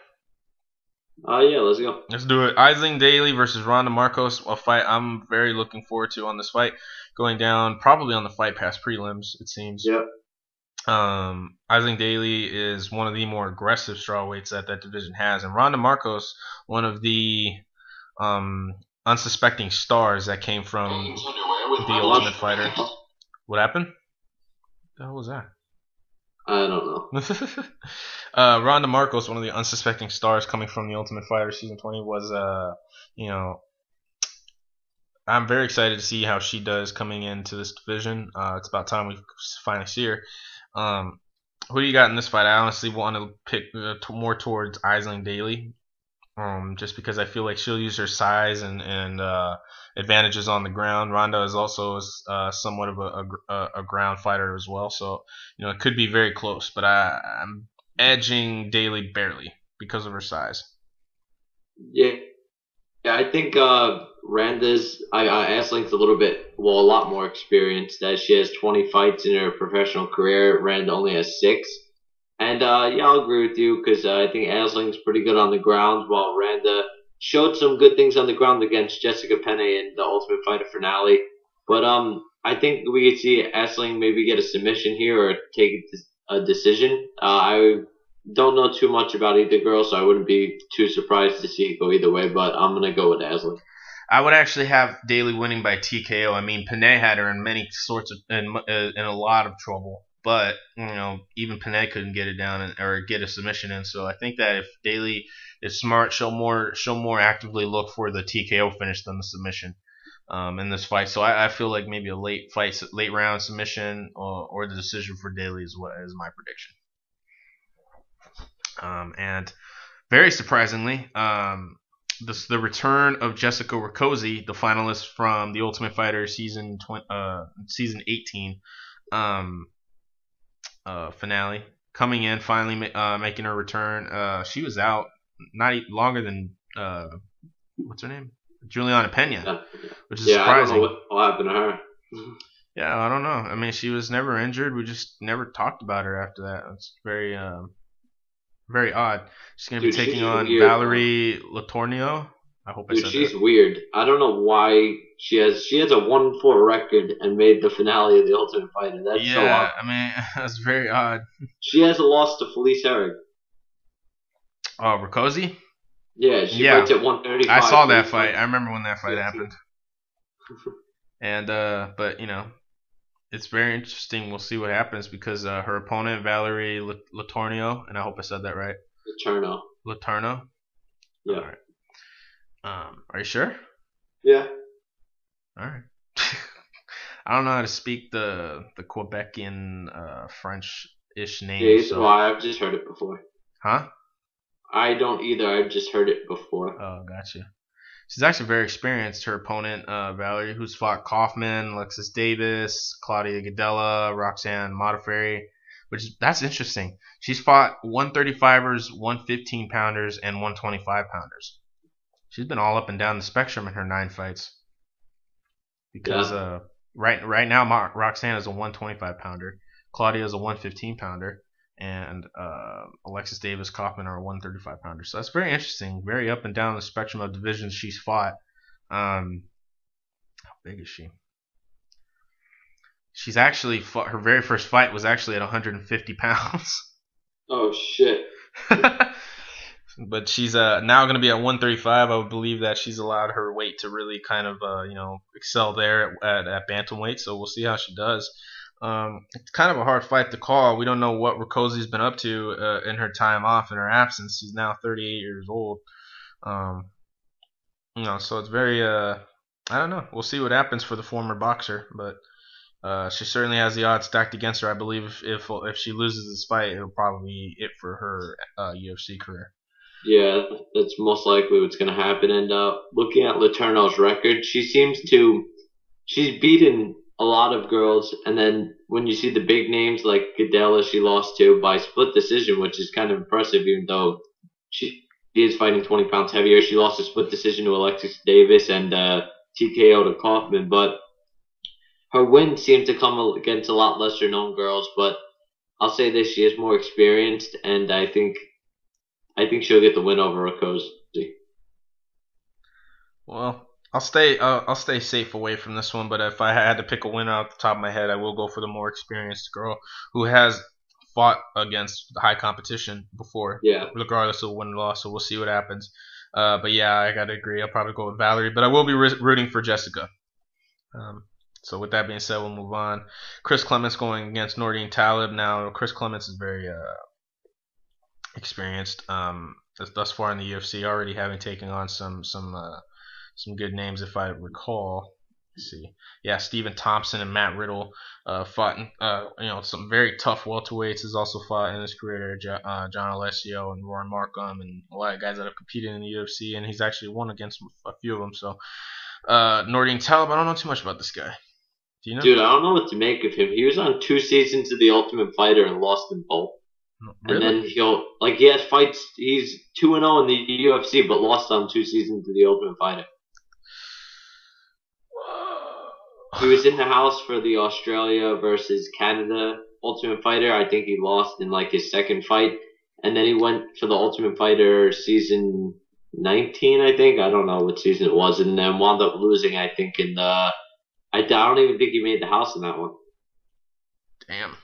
Oh uh, yeah, let's go. Let's do it. Aisling Daly versus Randa Markos, a fight I'm very looking forward to on this fight, going down probably on the Fight Pass prelims. It seems. Yep. Um, Aisling Daly is one of the more aggressive strawweights that that division has, and Randa Markos, one of the um, unsuspecting stars that came from the Ultimate Fighter. What happened? What the hell was that? I don't know. [LAUGHS] uh, Randa Markos, one of the unsuspecting stars coming from the Ultimate Fighter season 20, was, uh, you know, I'm very excited to see how she does coming into this division. Uh, it's about time we finally see her. Um, who do you got in this fight? I honestly want to pick uh, t- more towards Aisling Daly um, just because I feel like she'll use her size and and uh, advantages on the ground. Ronda is also uh, somewhat of a, a, a, ground fighter as well, so you know it could be very close. But I, I'm edging Daly barely because of her size. Yeah, yeah, I think uh, Randa's I, I Aisling's a little bit well, a lot more experienced. As she has 20 fights in her professional career, Randa only has six. And uh, yeah, I'll agree with you because uh, I think Aisling's pretty good on the ground, while Randa showed some good things on the ground against Jessica Penne in the Ultimate Fighter finale. But um, I think we could see Aisling maybe get a submission here or take a decision. Uh, I don't know too much about either girl, so I wouldn't be too surprised to see it go either way. But I'm gonna go with Aisling. I would actually have Daly winning by TKO. I mean, Penne had her in many sorts of in, uh, in a lot of trouble. But you know, even Penne couldn't get it down and, or get a submission in. So I think that if Daly is smart, she'll more she'll more actively look for the TKO finish than the submission um, in this fight. So I, I, feel like maybe a late fight, late round submission, or, or the decision for Daly is what is my prediction. Um, and very surprisingly, um, this, the return of Jessica Rakoczy, the finalist from the Ultimate Fighter season tw- uh, season 18. Um, uh, finale, coming in finally uh, making her return. Uh, she was out not longer than uh, what's her name, Juliana Pena, which is yeah, surprising. I don't know what, happened to her. [LAUGHS] Yeah, I don't know. I mean, she was never injured. We just never talked about her after that. It's very, um, very odd. She's gonna Dude, be taking on weird, Valerie Letourneau. I hope Dude, I said she's that. weird. I don't know why she has she has a one four record and made the finale of the Ultimate Fighter. That's yeah, so odd. I mean [LAUGHS] that's very odd. She has a loss to Felice Herrig. Oh, Rakoczy? Yeah, she yeah. fights at one thirty. I saw that fight. I remember when that fight yeah, happened. [LAUGHS] and uh, but you know, it's very interesting. We'll see what happens because uh, her opponent Valerie Letourneau, and I hope I said that right. Laterno. Laterno. Yeah. All right. Um, are you sure? Yeah. All right. [LAUGHS] I don't know how to speak the the Quebecian uh, French ish name. Yeah, so. well, I've just heard it before. Huh? I don't either. I've just heard it before. Oh, gotcha. She's actually very experienced. Her opponent, uh, Valerie, who's fought Kaufman, Alexis Davis, Claudia Gadelha, Roxanne Modafferi, which is, that's interesting. She's fought 135ers, 115 pounders, and 125 pounders. She's been all up and down the spectrum in her nine fights. Because yeah. uh, right right now, Roxanne is a 125 pounder, Claudia is a 115 pounder, and uh, Alexis Davis Kaufman are a 135 pounder. So that's very interesting. Very up and down the spectrum of divisions she's fought. Um, how big is she? She's actually fought, her very first fight was actually at 150 pounds. Oh shit. [LAUGHS] but she's uh, now going to be at 135. I would believe that she's allowed her weight to really kind of uh, you know excel there at, at, at bantamweight. So we'll see how she does. Um, it's kind of a hard fight to call. We don't know what Rakoczy's been up to uh, in her time off, in her absence. She's now 38 years old. Um, you know, so it's very uh, I don't know. We'll see what happens for the former boxer, but uh, she certainly has the odds stacked against her. I believe if if, if she loses this fight, it'll probably be it for her uh, UFC career. Yeah, that's most likely what's going to happen. And uh, looking at Letourneau's record, she seems to she's beaten a lot of girls, and then when you see the big names like Gadelha, she lost to by split decision, which is kind of impressive, even though she is fighting 20 pounds heavier. She lost a split decision to Alexis Davis and uh, TKO to Kaufman, but her wins seem to come against a lot lesser known girls. But I'll say this: she is more experienced, and I think I think she'll get the win over Rakoczy. Well, I'll stay. Uh, I'll stay safe away from this one. But if I had to pick a winner off the top of my head, I will go for the more experienced girl who has fought against high competition before. Yeah. Regardless of win or loss, so we'll see what happens. Uh, but yeah, I gotta agree. I'll probably go with Valerie, but I will be rooting for Jessica. Um, so with that being said, we'll move on. Chris Clements going against Nordine Taleb. Now, Chris Clements is very uh, experienced um, thus far in the UFC, already having taken on some some uh, some good names, if I recall. Let's see, yeah, Stephen Thompson and Matt Riddle uh, fought, uh, you know, some very tough welterweights. Has also fought in his career, uh, John Alessio and Rory Markham, and a lot of guys that have competed in the UFC, and he's actually won against a few of them. So, uh, Nordine Taleb, I don't know too much about this guy. Do you know? Dude, I don't know what to make of him. He was on two seasons of The Ultimate Fighter and lost in both. Really? And then he'll like he has fights. He's two and zero oh in the UFC, but lost on two seasons to The Ultimate Fighter. [SIGHS] He was in the house for the Australia versus Canada Ultimate Fighter. I think he lost in like his second fight, and then he went for the Ultimate Fighter season 19. I think I don't know what season it was, and then wound up losing. I think in the I don't even think he made the house in that one. Damn.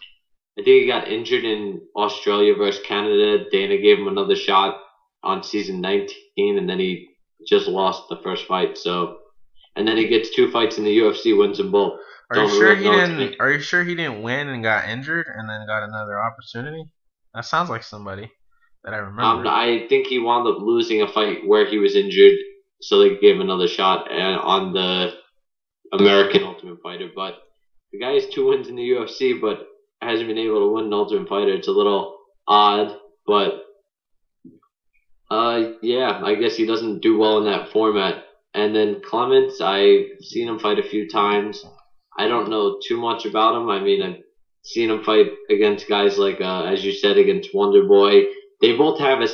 I think he got injured in Australia versus Canada. Dana gave him another shot on season 19, and then he just lost the first fight. So and then he gets two fights in the UFC, wins them both. Are Don't you sure he didn't? Are you sure he didn't win and got injured and then got another opportunity? That sounds like somebody that I remember. Um, I think he wound up losing a fight where he was injured, so they gave him another shot on the American Ultimate Fighter. But the guy has two wins in the UFC, but hasn't been able to win an Ultimate Fighter. It's a little odd, but uh, yeah, I guess he doesn't do well in that format. And then Clements, I've seen him fight a few times. I don't know too much about him. I mean, I've seen him fight against guys like, uh, as you said, against Wonder Boy. They both have a,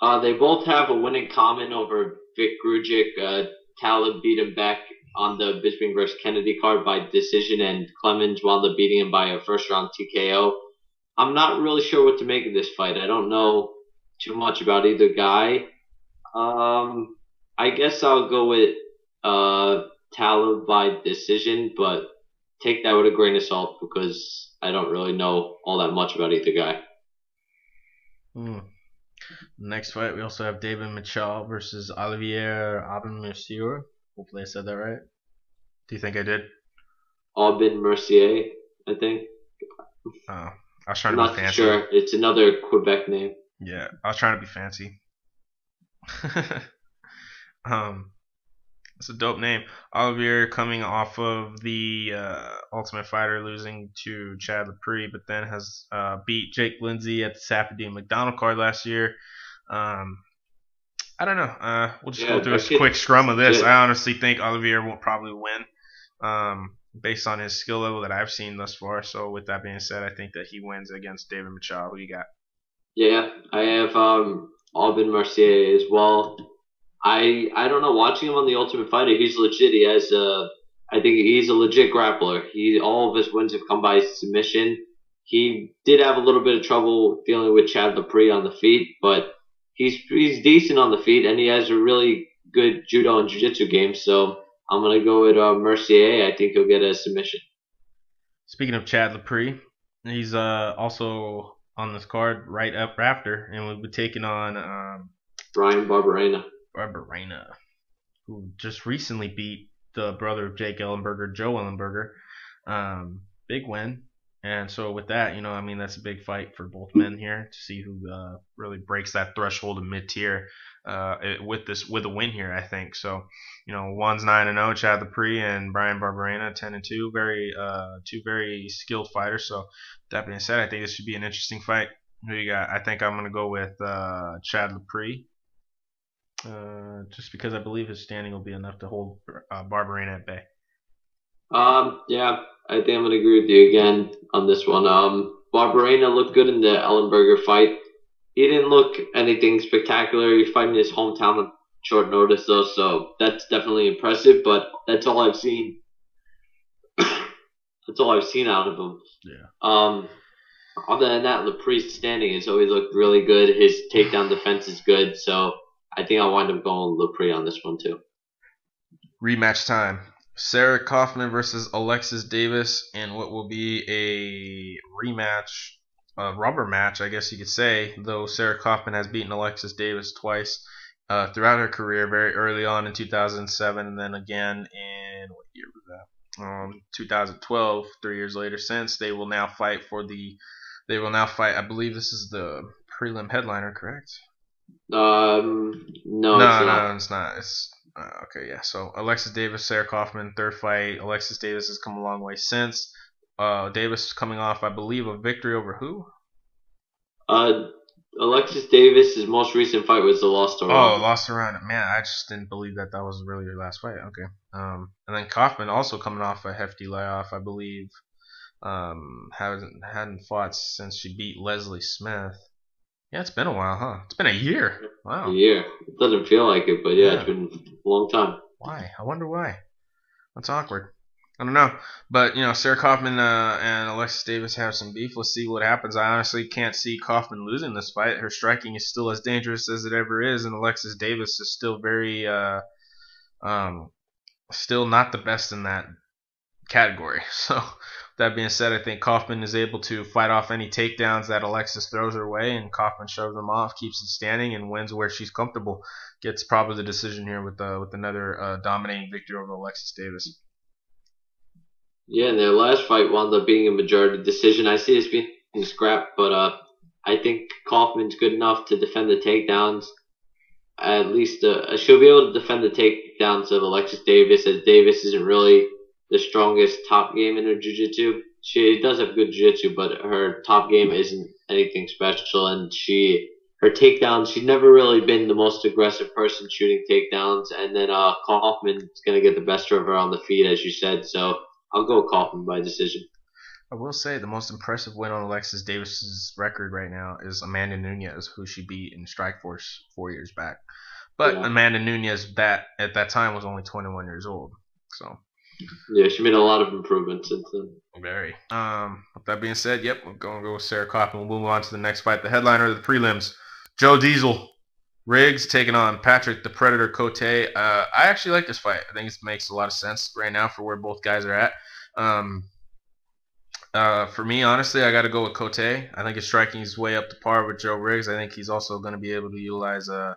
uh, they both have a win in common over Vic Grujic. Uh, Taleb beat him back on the Bisping versus Kennedy card by decision, and Clements wound up beating him by a first round TKO. I'm not really sure what to make of this fight. I don't know too much about either guy. Um, I guess I'll go with uh, Taleb by decision, but take that with a grain of salt because I don't really know all that much about either guy. Hmm. Next fight, we also have David Mitchell versus Olivier Aubin Mercier. Hopefully, I said that right. Do you think I did? Aubin Mercier, I think. Oh, I was trying I'm to not be fancy. Sure, it's another Quebec name. Yeah, I was trying to be fancy. [LAUGHS] Um, it's a dope name. Olivier coming off of the uh, Ultimate Fighter losing to Chad Lepre, but then has uh, beat Jake Lindsey at the Saffiedine MacDonald card last year. Um, I don't know. Uh, we'll just yeah, go through a quick scrum of this. I honestly think Olivier will probably win um, based on his skill level that I've seen thus far. So, with that being said, I think that he wins against David Mitchell. Who you got? Yeah, I have um, Aubin Mercier as well. I I don't know. Watching him on the Ultimate Fighter, he's legit. He has a, I think he's a legit grappler. He all of his wins have come by submission. he did have a little bit of trouble dealing with Chad Lepre on the feet, but he's he's decent on the feet, and he has a really good judo and jiu-jitsu game. So I'm gonna go with uh, Mercier. I think he'll get a submission. Speaking of Chad Lepre, he's uh, also on this card right up after, and we'll be taking on um, Bryan Barberena. Barberena, who just recently beat the brother of Jake Ellenberger, Joe Ellenberger. Um, big win. And so with that, you know, I mean, that's a big fight for both men here to see who uh, really breaks that threshold of mid tier uh, with this with a win here. I think so. You know, one's nine and zero, oh, Chad Lepre and Bryan Barberena ten and two. Very uh, two very skilled fighters. So that being said, I think this should be an interesting fight. Who you got? I think I'm gonna go with uh, Chad Lepre. Uh, just because I believe his standing will be enough to hold uh, Barberena at bay. Um, yeah, I think I'm gonna agree with you again on this one. Um, Barberena looked good in the Ellenberger fight. He didn't look anything spectacular. He's fighting his hometown on short notice though, so that's definitely impressive. But that's all I've seen. [COUGHS] that's all I've seen out of him. Yeah. Um, other than that, Lepre's standing has always looked really good. His takedown defense is good, so I think I'll wind up going Lepre on this one too. Rematch time. Sarah Kaufman versus Alexis Davis in what will be a rematch, a rubber match, I guess you could say. Though Sarah Kaufman has beaten Alexis Davis twice uh, throughout her career, very early on in 2007, and then again in what year was that? Um, 2012. Three years later, since they will now fight for the, they will now fight. I believe this is the prelim headliner, correct? Um, no, no, it's no, it's not. It's uh, okay, yeah. So Alexis Davis, Sarah Kaufman, third fight. Alexis Davis has come a long way since. Uh, Davis coming off, I believe, a victory over who? Uh, Alexis Davis' most recent fight was the loss to Oh, lost around. Man, I just didn't believe that that was really your last fight. Okay. Um, and then Kaufman also coming off a hefty layoff, I believe. Um, hasn't hadn't fought since she beat Leslie Smith. Yeah, it's been a while, huh? It's been a year. Wow. A year. It doesn't feel like it, but yeah, yeah. it's been a long time. Why? I wonder why. That's awkward. I don't know. But, you know, Sarah Kaufman uh, and Alexis Davis have some beef. Let's see what happens. I honestly can't see Kaufman losing this fight. Her striking is still as dangerous as it ever is, and Alexis Davis is still very, uh, um, still not the best in that category. [LAUGHS] So that being said, I think Kaufman is able to fight off any takedowns that Alexis throws her way, and Kaufman shoves them off, keeps it standing, and wins where she's comfortable. Gets probably the decision here with uh, with another uh, dominating victory over Alexis Davis. Yeah, and their last fight wound up being a majority decision. I see this being a scrap, but uh, I think Kaufman's good enough to defend the takedowns. At least uh, she'll be able to defend the takedowns of Alexis Davis, as Davis isn't really the strongest top game in her jiu-jitsu. She does have good jiu-jitsu, but her top game isn't anything special, and she her takedowns. She's never really been the most aggressive person shooting takedowns, and then uh, Kaufman's gonna get the best of her on the feet, as you said. So I'll go Kaufman by decision. I will say the most impressive win on Alexis Davis's record right now is Amanda Nunes, who she beat in Strikeforce four years back. But yeah. Amanda Nunes that at that time was only 21 years old, so yeah, she made a lot of improvements since then. Very. Um, with that being said, yep, we're going to go with Sarah Kaufman. We'll move on to the next fight. The headliner of the prelims, Joe Diesel. Riggs taking on Patrick the Predator Cote. Uh, I actually like this fight. I think it makes a lot of sense right now for where both guys are at. Um, uh, for me, honestly, I got to go with Cote. I think his striking is way up to par with Joe Riggs. I think he's also going to be able to utilize uh,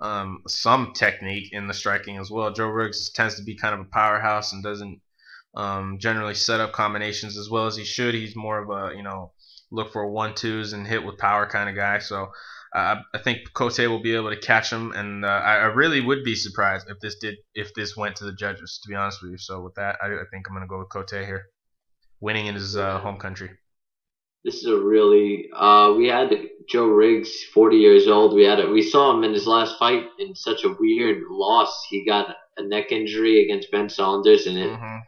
um, some technique in the striking as well. Joe Riggs tends to be kind of a powerhouse and doesn't um, generally set up combinations as well as he should. He's more of a you know look for one twos and hit with power kind of guy. So uh, I think Cote will be able to catch him, and uh, I, I, really would be surprised if this did if this went to the judges. To be honest with you, so with that, I, I think I'm going to go with Cote here, winning in his uh, home country. This is a really uh, we had Joe Riggs, 40 years old. We had it. We saw him in his last fight in such a weird loss. He got a neck injury against Ben Saunders, and it mm-hmm.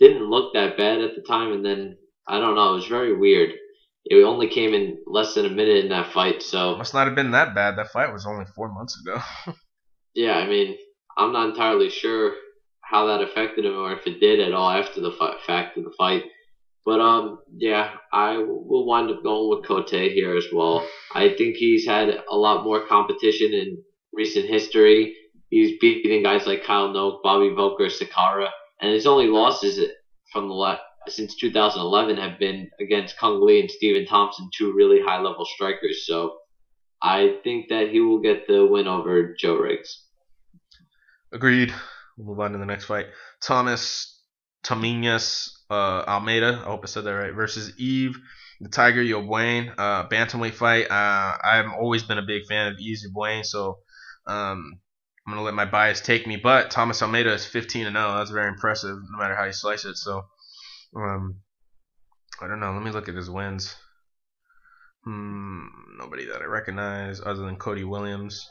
didn't look that bad at the time. And then I don't know. It was very weird. It only came in less than a minute in that fight, so must not have been that bad. That fight was only four months ago. [LAUGHS] yeah, I mean, I'm not entirely sure how that affected him or if it did at all after the fact of the fight. But um, yeah, I will wind up going with Cote here as well. I think he's had a lot more competition in recent history. He's beating guys like Kyle Noke, Bobby Voelker, Sakara, and his only losses from the last since 2011 have been against Cung Le and Stephen Thompson, two really high level strikers. So I think that he will get the win over Joe Riggs. Agreed. We'll move on to the next fight. Thomas Taminas uh, Almeida, I hope I said that right, versus Yves the Tiger Ybuen, uh, bantamweight fight. Uh, I've always been a big fan of Yves Ybuen, so um, I'm gonna let my bias take me. But Thomas Almeida is 15 and 0. That's very impressive, no matter how you slice it. So, um, I don't know. Let me look at his wins. Hmm, nobody that I recognize other than Cody Williams.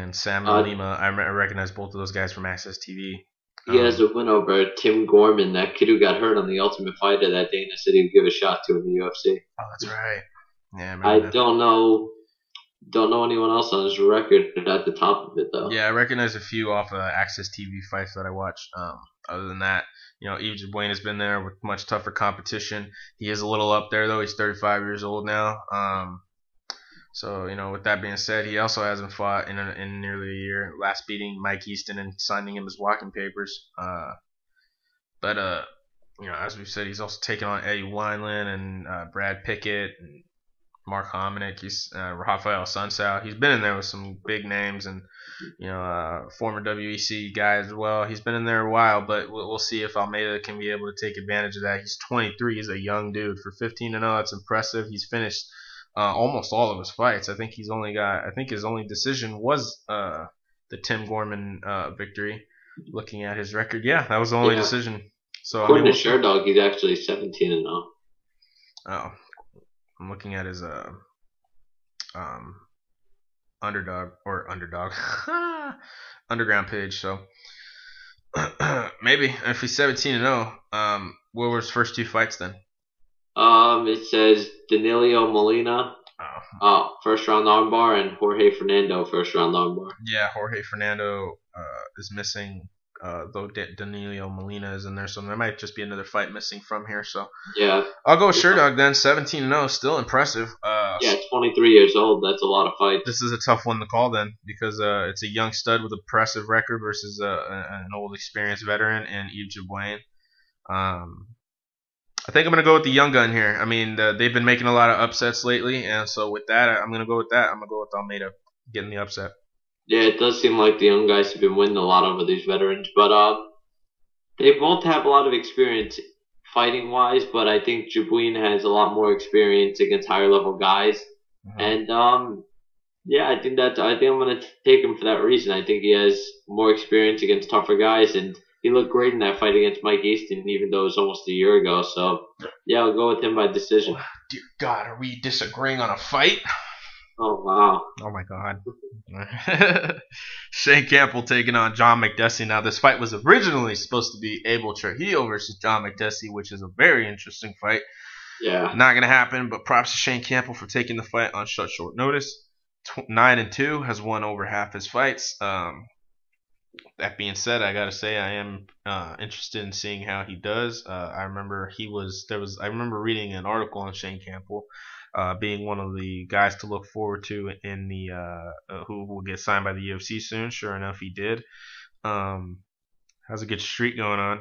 And Sam uh, Lima. I, I recognize both of those guys from AXS TV. He um, has a win over Tim Gorman, that kid who got hurt on the Ultimate Fighter that Dana said he'd give a shot to in the UFC. Oh, that's right. Yeah, I, I don't know. Don't know anyone else on his record at the top of it though. Yeah, I recognize a few off of AXS TV fights that I watched. Um, other than that, you know, Yves Ybuen has been there with much tougher competition. He is a little up there though. He's 35 years old now. Um, so you know, with that being said, he also hasn't fought in a, in nearly a year. Last beating Mike Easton and signing him his walking papers. Uh, but uh, you know, as we've said, he's also taken on Eddie Wineland and uh, Brad Pickett and Mark Hominick. He's uh, Rafael Sunsao. He's been in there with some big names and you know uh, former WEC guy as well. He's been in there a while, but we'll, we'll see if Almeida can be able to take advantage of that. He's 23. He's a young dude for 15 to 0. That's impressive. He's finished uh, almost all of his fights. I think he's only got. I think his only decision was uh, the Tim Gorman uh, victory. Looking at his record, yeah, that was the only yeah. decision. So according I mean, to Sherdog, he's actually 17 and 0. Oh, I'm looking at his uh, um, underdog or underdog [LAUGHS] underground page. So [CLEARS THROAT] maybe if he's 17 and 0, um, what were his first two fights then? Um, it says Danilo Molina, oh. uh, first round armbar, and Jorge Fernando, first round armbar. Yeah, Jorge Fernando uh, is missing. Uh, though Danilo Molina is in there, so there might just be another fight missing from here. So yeah, I'll go with Sherdog then. 17 0, still impressive. Uh, yeah, 23 years old. That's a lot of fights. This is a tough one to call then because uh, it's a young stud with a impressive record versus uh, an old experienced veteran in Yves Ybuen. Um, I think I'm gonna go with the young gun here. I mean, the, they've been making a lot of upsets lately, and so with that, I'm gonna go with that. I'm gonna go with Almeida getting the upset. Yeah, it does seem like the young guys have been winning a lot over these veterans, but um, they both have a lot of experience fighting wise. But I think Ybuen has a lot more experience against higher level guys, mm-hmm. and um, yeah, I think that I think I'm gonna take him for that reason. I think he has more experience against tougher guys, and he looked great in that fight against Mike Easton, even though it was almost a year ago. So yeah, I'll go with him by decision. Oh, dear God, are we disagreeing on a fight? Oh wow! Oh my God! [LAUGHS] Shane Campbell taking on John Makdessi. Now this fight was originally supposed to be Abel Trujillo versus John Makdessi, which is a very interesting fight. Yeah. Not gonna happen, but props to Shane Campbell for taking the fight on such short notice. Nine and two has won over half his fights. Um, that being said, I gotta say I am uh, interested in seeing how he does. Uh, I remember he was there was I remember reading an article on Shane Campbell uh, being one of the guys to look forward to in the uh, uh, who will get signed by the UFC soon. Sure enough, he did. Um, has a good streak going on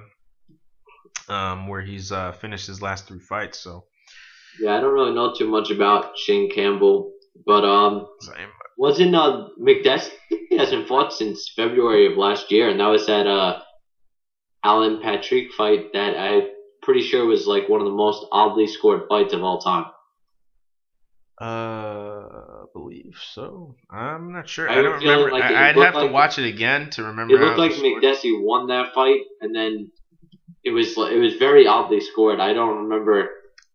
um, where he's uh, finished his last three fights. So yeah, I don't really know too much about Shane Campbell, but um, Same. Wasn't uh Makdessi hasn't fought since February of last year, and that was that uh, Alan Patrick fight that I pretty sure was like one of the most oddly scored fights of all time. Uh, I believe so. I'm not sure. I, I don't remember. Like I, would have like, to watch it again to remember. It looked like Makdessi won that fight, and then it was it was very oddly scored. I don't remember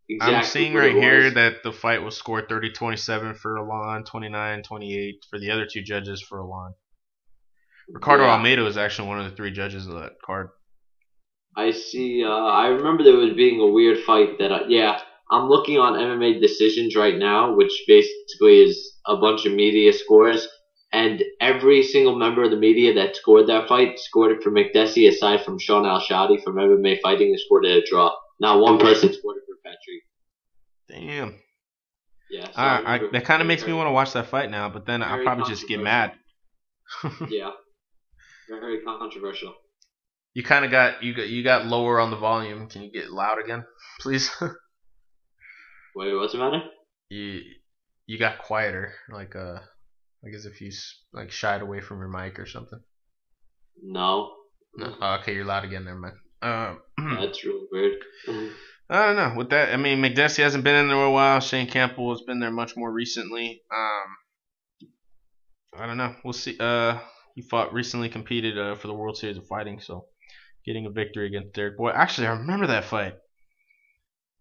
Exactly I'm seeing right here that the fight was scored 30-27 for Alan, 29-28 for the other two judges for Alan. Ricardo yeah. Almeida was actually one of the three judges of that card. I see. Uh, I remember there was being a weird fight that. I, yeah, I'm looking on MMA decisions right now, which basically is a bunch of media scores, and every single member of the media that scored that fight scored it for Makdessi, aside from Shaun Al-Shatti from MMA Fighting, who scored it a draw. Not one person scored it for Patrick. Damn. Yeah. So I, I, that kind of makes me want to watch that fight now, but then I'll probably just get mad. [LAUGHS] Yeah. Very controversial. You kind of got you got you got lower on the volume. Can you get loud again, [LAUGHS] please? Wait, what's the matter? you you got quieter, like uh, like as if you like shied away from your mic or something. No. No, oh, okay, you're loud again. Never mind. Uh, [CLEARS THROAT] That's really weird. [LAUGHS] I don't know. With that, I mean, Makdessi hasn't been in there a while. Shane Campbell has been there much more recently. Um, I don't know. We'll see. Uh, he fought recently, competed uh, for the World Series of Fighting, so getting a victory against Derek Boy. Actually, I remember that fight.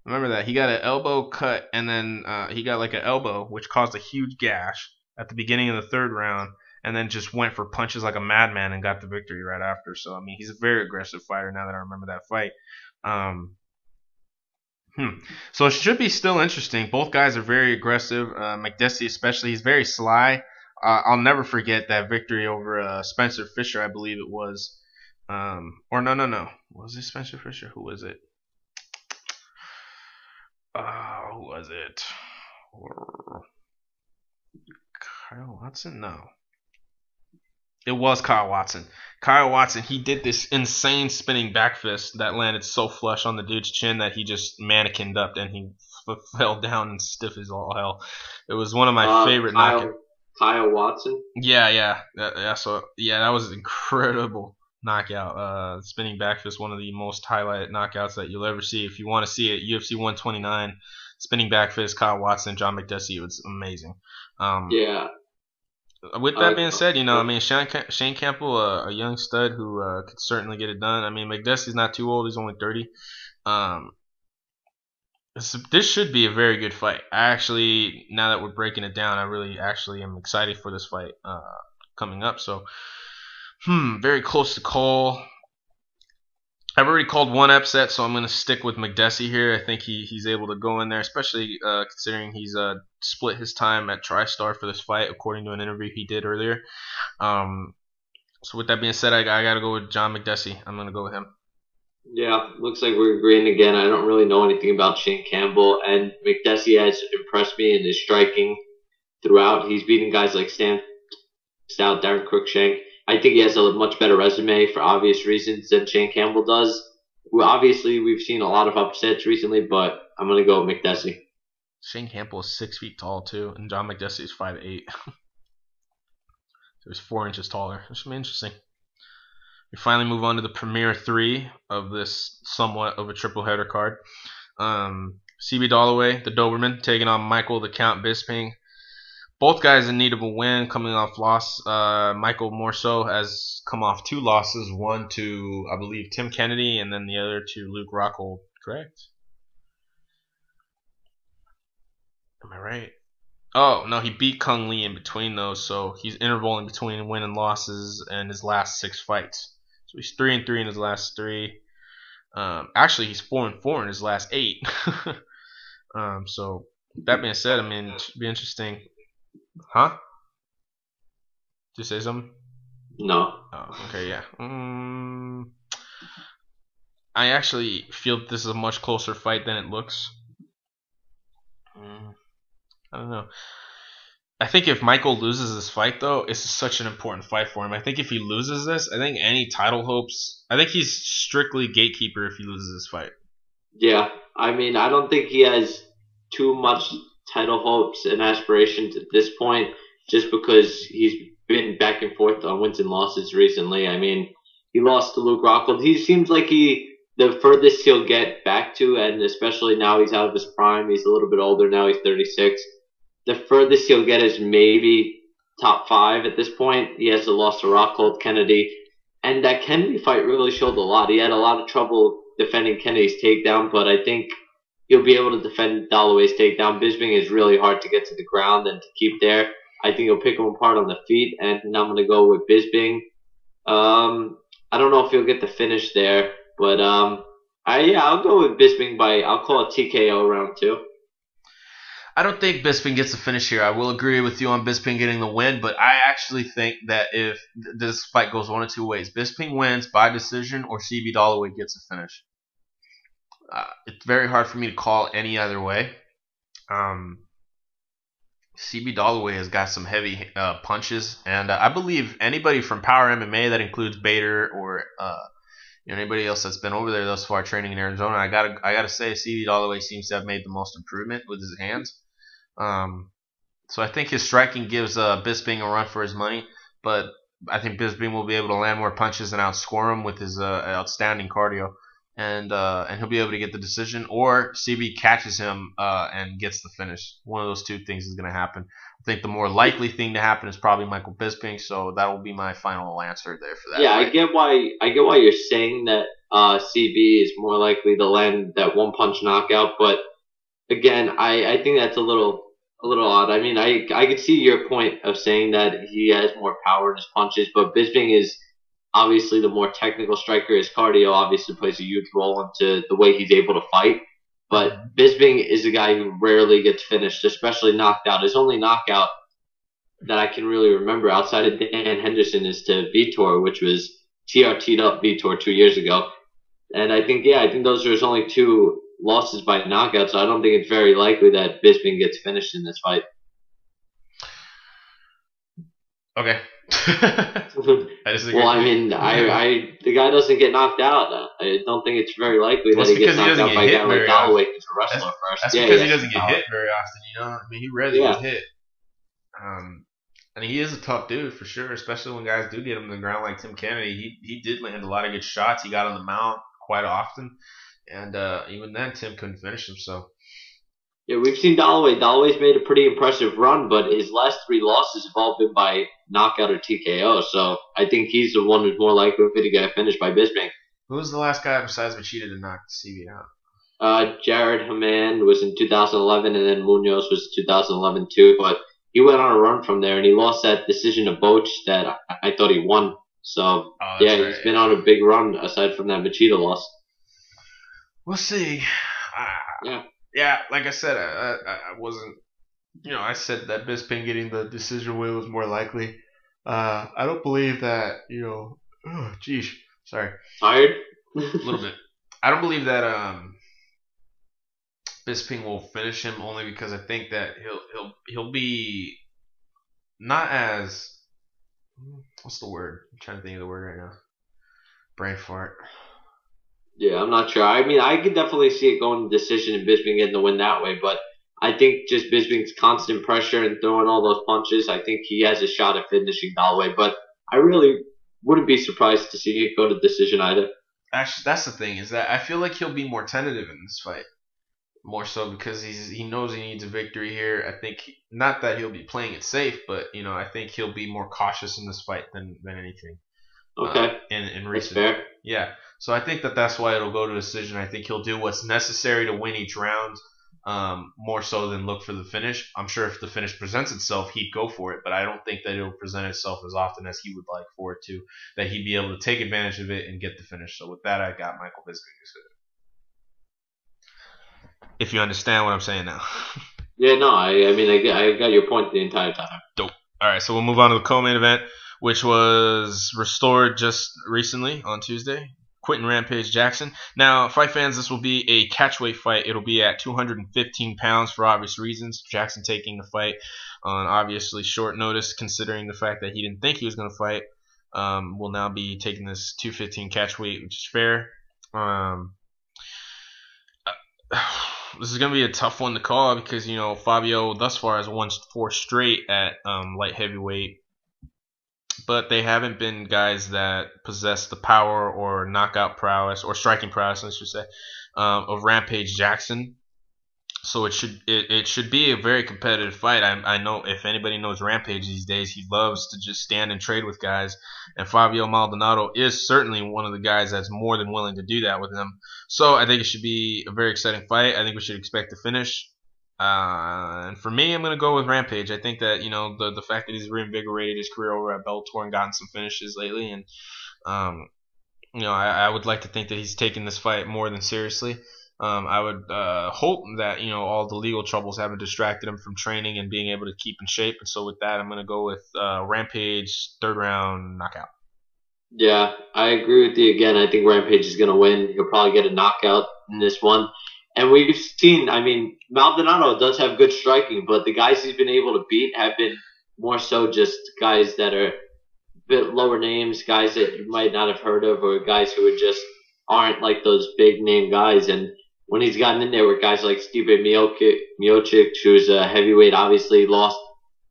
I remember that he got an elbow cut, and then uh, he got like an elbow, which caused a huge gash at the beginning of the third round, and then just went for punches like a madman and got the victory right after. So I mean, he's a very aggressive fighter. Now that I remember that fight. Um, Hmm. So it should be still interesting. Both guys are very aggressive. Uh, Makdessi, especially, he's very sly. Uh, I'll never forget that victory over uh, Spencer Fisher, I believe it was. Um, or no, no, no. Was it Spencer Fisher? Who was it? Uh, who was it? Or Kyle Watson? No. It was Kyle Watson. Kyle Watson, he did this insane spinning back fist that landed so flush on the dude's chin that he just mannequined up and he f- fell down and stiff as all hell. It was one of my Uh, favorite Kyle, knockouts. Kyle Watson. Yeah, yeah, that, yeah. So yeah, that was an incredible knockout. Uh, spinning back fist, one of the most highlighted knockouts that you'll ever see. If you want to see it, UFC 129, spinning back fist, Kyle Watson, John Makdessi. It was amazing. Um, Yeah. With that like being said, you know, I mean, Shane, Shane Campbell, uh, a young stud who uh, could certainly get it done. I mean, Makdessi's not too old; he's only thirty. Um, this, this should be a very good fight. I actually, now that we're breaking it down, I really actually am excited for this fight uh, coming up. So, hmm, very close to call. I've already called one upset, so I'm going to stick with Makdessi here. I think he, he's able to go in there, especially uh, considering he's uh, split his time at TriStar for this fight, according to an interview he did earlier. Um, so with that being said, I, I got to go with John Makdessi. I'm going to go with him. Yeah, looks like we're agreeing again. I don't really know anything about Shane Campbell, and Makdessi has impressed me in his striking throughout. He's beating guys like Stan Stout, Daron Cruickshank. I think he has a much better resume for obvious reasons than Shane Campbell does. Well, obviously, we've seen a lot of upsets recently, but I'm going to go with Makdessi. Shane Campbell is six feet tall too, and John Makdessi is five eight. [LAUGHS] so he's four inches taller. This should be interesting. We finally move on to the premier three of this somewhat of a triple header card. Um, CB Dollaway, the Doberman, taking on Michael the Count Bisping. Both guys in need of a win, coming off loss. Uh, Michael more so has come off two losses, one to I believe Tim Kennedy, and then the other to Luke Rockhold. Correct? Am I right? Oh no, he beat Cung Le in between those, so he's intervaling between win and losses in his last six fights. So he's three and three in his last three. Um, actually, he's four and four in his last eight. [LAUGHS] um, so that being said, I mean, it should be interesting. Huh? Did you say something? No. Oh, okay, yeah. Um, I actually feel this is a much closer fight than it looks. Mm, I don't know. I think if Michael loses this fight, though, it's such an important fight for him. I think if he loses this, I think any title hopes. I think he's strictly gatekeeper if he loses this fight. Yeah, I mean, I don't think he has too much title hopes and aspirations at this point, just because he's been back and forth on wins and losses recently. I mean, he lost to Luke Rockhold. He seems like he the furthest he'll get back to, and especially now he's out of his prime. He's a little bit older now. He's 36. The furthest he'll get is maybe top five at this point. He has the loss to Rockhold, Kennedy, and that Kennedy fight really showed a lot. He had a lot of trouble defending Kennedy's takedown, but I think he'll be able to defend Dollaway's takedown. Bisping is really hard to get to the ground and to keep there. I think he'll pick him apart on the feet, and I'm going to go with Bisping. Um, I don't know if he'll get the finish there, but um, I yeah, I'll go with Bisping by I'll call it TKO round two. I don't think Bisping gets the finish here. I will agree with you on Bisping getting the win, but I actually think that if this fight goes one of two ways, Bisping wins by decision or CB Dollaway gets a finish. Uh, it's very hard for me to call any other way. Um, CB Dollaway has got some heavy uh, punches, and uh, I believe anybody from Power MMA that includes Bader or uh, you know, anybody else that's been over there thus far training in Arizona, I gotta I gotta say CB Dollaway seems to have made the most improvement with his hands. Um, so I think his striking gives uh, Bisping a run for his money, but I think Bisping will be able to land more punches and outscore him with his uh, outstanding cardio and uh, and he'll be able to get the decision, or CB catches him uh, and gets the finish. One of those two things is going to happen. I think the more likely thing to happen is probably Michael Bisping, so that will be my final answer there for that. Yeah. I get why I get why you're saying that uh, CB is more likely to land that one punch knockout, but again, I, I think that's a little a little odd. I mean, I I could see your point of saying that he has more power in his punches, but Bisping is obviously the more technical striker, his cardio obviously plays a huge role into the way he's able to fight. But mm-hmm. Bisping is a guy who rarely gets finished, especially knocked out. His only knockout that I can really remember outside of Dan Henderson is to Vitor, which was TRT'd up Vitor two years ago. And I think, yeah, I think those are his only two losses by knockout, so I don't think it's very likely that Bisping gets finished in this fight. Okay, [LAUGHS] I well, I mean, I, I, the guy doesn't get knocked out. I don't think it's very likely well, that he gets knocked out by a guy like Galloway, who's a wrestler that's, first. That's yeah, because yeah. he doesn't get hit very often. You know, I mean, he rarely gets hit. Um, and he is a tough dude for sure, especially when guys do get him to the ground like Tim Kennedy. He he did land a lot of good shots. He got on the mount quite often, and uh, even then, Tim couldn't finish him. So yeah, we've seen Dollaway. Dollaway's made a pretty impressive run, but his last three losses have all been by knockout or TKO. So I think he's the one who's more likely to get finished by Bisping. Who was the last guy besides Machida to knock CB out? Uh, Jared Hamman was in 2011, and then Munoz was 2011 too. But he went on a run from there, and he lost that decision to Boetsch that I, I thought he won. So oh, yeah, right. he's been on a big run aside from that Machida loss. We'll see. Uh, yeah yeah, like I said, I, I, I wasn't. You know, I said that Bisping getting the decision win was more likely. Uh, I don't believe that. You know, oh, geez, sorry. Tired. [LAUGHS] a little bit. I don't believe that um, Bisping will finish him only because I think that he'll he'll he'll be not as what's the word? I'm trying to think of the word right now. Brain fart. Yeah, I'm not sure. I mean, I could definitely see it going to decision and Bisping getting the win that way, but I think just Bisping's constant pressure and throwing all those punches, I think he has a shot at finishing Galloway. But I really wouldn't be surprised to see it go to decision either. Actually, that's the thing is that I feel like he'll be more tentative in this fight, more so because he's he knows he needs a victory here. I think he, not that he'll be playing it safe, but you know I think he'll be more cautious in this fight than than anything. Okay. Uh, in in recent, yeah. So I think that that's why it'll go to decision. I think he'll do what's necessary to win each round, um, more so than look for the finish. I'm sure if the finish presents itself, he'd go for it, but I don't think that it'll present itself as often as he would like for it to. That he'd be able to take advantage of it and get the finish. So with that, I got Michael Bisping. If you understand what I'm saying now. [LAUGHS] yeah, no, I, I mean, I, I got your point the entire time. Dope. All right, so we'll move on to the co-main event, which was restored just recently on Tuesday. Quinton Rampage Jackson. Now, fight fans, this will be a catchweight fight. It'll be at 215 pounds for obvious reasons. Jackson taking the fight on obviously short notice, considering the fact that he didn't think he was going to fight. Um, will now be taking this 215 catchweight, which is fair. Um, [SIGHS] this is going to be a tough one to call because you know Fabio thus far has won four straight at um, light heavyweight but they haven't been guys that possess the power or knockout prowess or striking prowess, I should say, um, of Rampage Jackson. So it should it, it should be a very competitive fight. I, I know if anybody knows Rampage these days, he loves to just stand and trade with guys, and Fabio Maldonado is certainly one of the guys that's more than willing to do that with him. So I think it should be a very exciting fight. I think we should expect to finish. Uh, and for me, I'm going to go with Rampage. I think that you know the the fact that he's reinvigorated his career over at Bellator and gotten some finishes lately, and um, you know I, I would like to think that he's taking this fight more than seriously. Um, I would uh, hope that you know all the legal troubles haven't distracted him from training and being able to keep in shape. And so with that, I'm going to go with uh, Rampage third round knockout. Yeah, I agree with you again. I think Rampage is going to win. He'll probably get a knockout in this one. And we've seen, I mean, Maldonado does have good striking, but the guys he's been able to beat have been more so just guys that are a bit lower names, guys that you might not have heard of, or guys who are just aren't like those big name guys. And when he's gotten in there with guys like Stipe Miocic, who's a heavyweight, obviously lost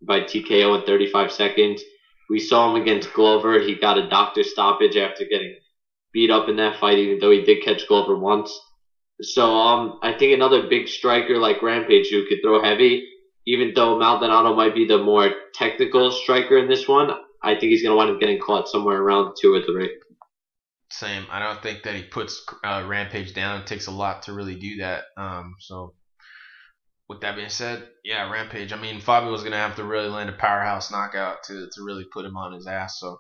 by TKO in 35 seconds. We saw him against Glover. He got a doctor stoppage after getting beat up in that fight, even though he did catch Glover once. So um, I think another big striker like Rampage who could throw heavy, even though Maldonado might be the more technical striker in this one, I think he's going to wind up getting caught somewhere around two or three. Same. I don't think that he puts uh, Rampage down. It takes a lot to really do that. Um, so, with that being said, yeah, Rampage. I mean, Fabio was gonna have to really land a powerhouse knockout to to really put him on his ass. So,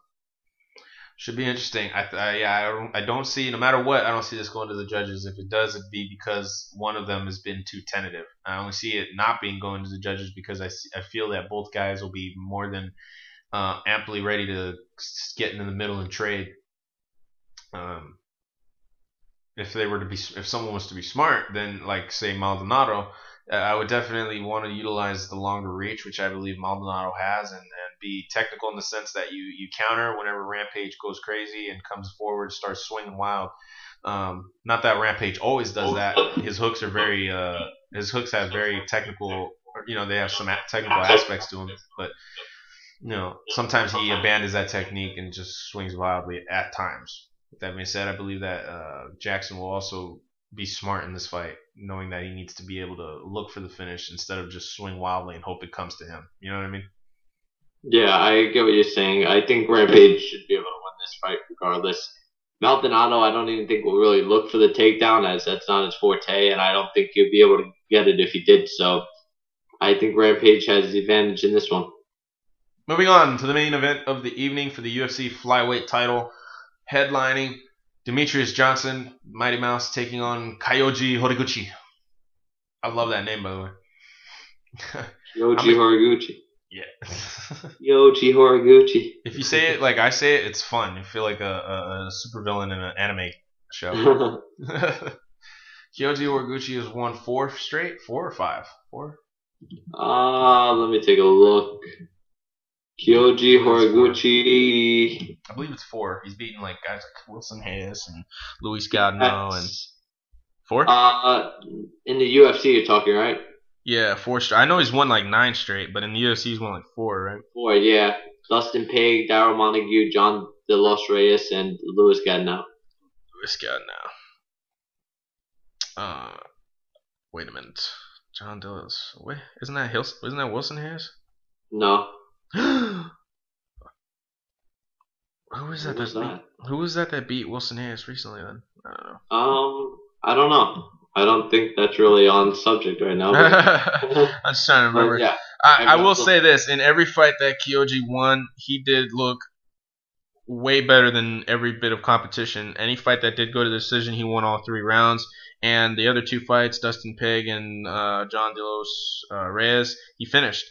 should be interesting. I, I yeah, I don't, I don't see no matter what. I don't see this going to the judges. If it does, it'd be because one of them has been too tentative. I only see it not being going to the judges because I I feel that both guys will be more than uh, amply ready to get in the middle and trade um, if they were to be, if someone was to be smart, then like say Maldonado, uh, I would definitely want to utilize the longer reach, which I believe Maldonado has, and, and be technical in the sense that you you counter whenever Rampage goes crazy and comes forward, starts swinging wild. Um, not that Rampage always does that. His hooks are very, uh, his hooks have very technical, you know, they have some technical aspects to them, but you know, sometimes he abandons that technique and just swings wildly at times. With that being said, I believe that uh, Jackson will also be smart in this fight, knowing that he needs to be able to look for the finish instead of just swing wildly and hope it comes to him. You know what I mean? Yeah, I get what you're saying. I think Rampage [LAUGHS] should be able to win this fight regardless. Maldonado, I don't even think will really look for the takedown as that's not his forte, and I don't think he'll be able to get it if he did so. I think Rampage has the advantage in this one. Moving on to the main event of the evening for the UFC flyweight title headlining Demetrious Johnson, Mighty Mouse taking on Kyoji Horiguchi. I love that name, by the way. [LAUGHS] Yoji Horiguchi. Yeah. [LAUGHS] Yoji Horiguchi. If you say it like I say it, it's fun. You feel like a, a, a supervillain in an anime show. [LAUGHS] [LAUGHS] Kyoji Horiguchi has won four straight, four or five, four. Ah, uh, let me take a look. Kyoji Horiguchi. I believe it's four. He's beaten like guys like Wilson Hayes and Luis Gardner and four. Uh, in the UFC, you're talking right? Yeah, four straight. I know he's won like nine straight, but in the UFC, he's won like four, right? Four, yeah. Dustin Pague, Darrell Montague, John De Los Reyes, and Luis Gardner. Luis Gardner. Uh, wait a minute. John De Los. Wait, isn't that Hills? Isn't that Wilson Harris? No. [GASPS] who was that? Who was that, that? Beat, who was that that beat Wilson Harris recently? Then I don't know. Um, I don't know. I don't think that's really on subject right now. [LAUGHS] I'm just trying to remember. yeah, I, I will say this: in every fight that Kyoji won, he did look way better than every bit of competition. Any fight that did go to decision, he won all three rounds. And the other two fights, Dustin Pague and uh, John De Los uh, Reyes, he finished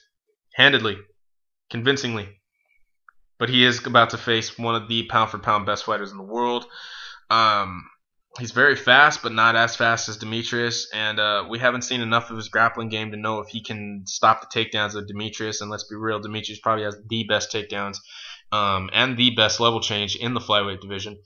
handedly convincingly. But he is about to face one of the pound for pound best fighters in the world. Um, he's very fast, but not as fast as Demetrious. And uh, we haven't seen enough of his grappling game to know if he can stop the takedowns of Demetrious. And let's be real, Demetrious probably has the best takedowns um, and the best level change in the flyweight division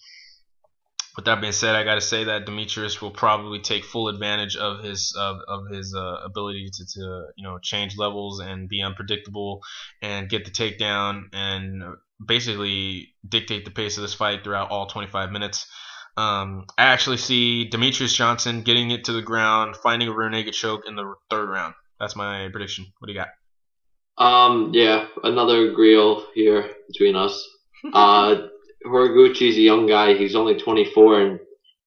with that being said, I got to say that Demetrious will probably take full advantage of his of, of his uh, ability to, to you know change levels and be unpredictable and get the takedown and basically dictate the pace of this fight throughout all 25 minutes. Um, I actually see Demetrious Johnson getting it to the ground, finding a rear naked choke in the third round. That's my prediction. What do you got? Um, yeah, another grill here between us. [LAUGHS] Uh, Horiguchi's a young guy. He's only 24, and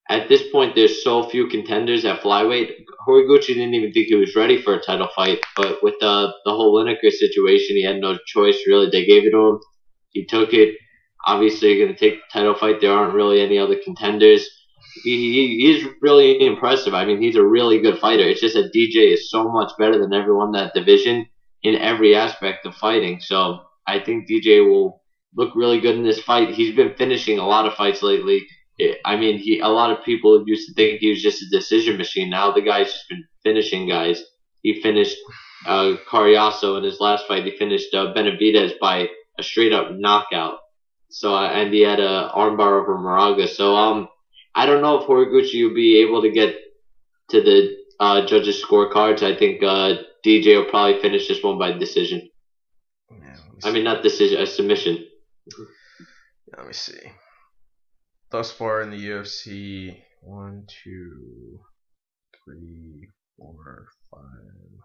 at this point, there's so few contenders at flyweight. Horiguchi didn't even think he was ready for a title fight, but with the the whole Lineker situation, he had no choice really. They gave it to him. He took it. Obviously, you're going to take the title fight. There aren't really any other contenders. he, he he's really impressive. I mean, he's a really good fighter. It's just that DJ is so much better than everyone in that division in every aspect of fighting. So I think DJ will look really good in this fight. He's been finishing a lot of fights lately. I mean, he a lot of people used to think he was just a decision machine. Now the guy's just been finishing guys. He finished uh, in his last fight. He finished uh, Benavidez by a straight up knockout. So and he had a armbar over Moraga. So um, I don't know if Horiguchi will be able to get to the uh, judges' scorecards. I think uh, DJ will probably finish this one by decision. Yeah, I mean, not decision, a submission. Let me see. Thus far in the UFC, one, two, three, four, five,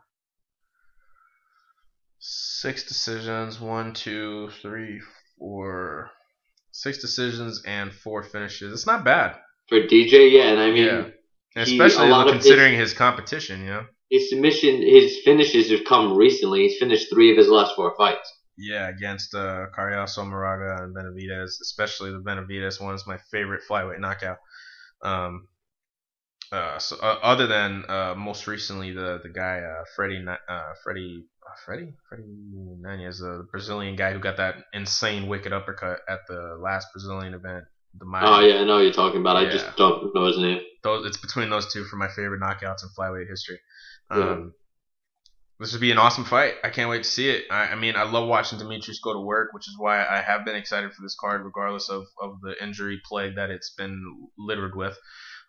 six decisions. One, two, three, four, six decisions and four finishes. It's not bad for DJ. Yeah, and I mean, yeah. And especially he, considering his, his, competition. You know, his submission, his finishes have come recently. He's finished three of his last four fights. Yeah, against uh, Cariaso, Moraga, and Benavides. especially the Benavides one is my favorite flyweight knockout. Um, uh, so uh, other than uh, most recently the the guy uh, Freddie uh, Freddie Freddie Freddie Nunez, the Brazilian guy who got that insane wicked uppercut at the last Brazilian event. The oh yeah, I know you're talking about. Yeah. I just don't know his name. Those it's between those two for my favorite knockouts in flyweight history. Um, yeah this would be an awesome fight. I can't wait to see it. I, I, mean, I love watching Demetrious go to work, which is why I have been excited for this card, regardless of, of the injury plague that it's been littered with.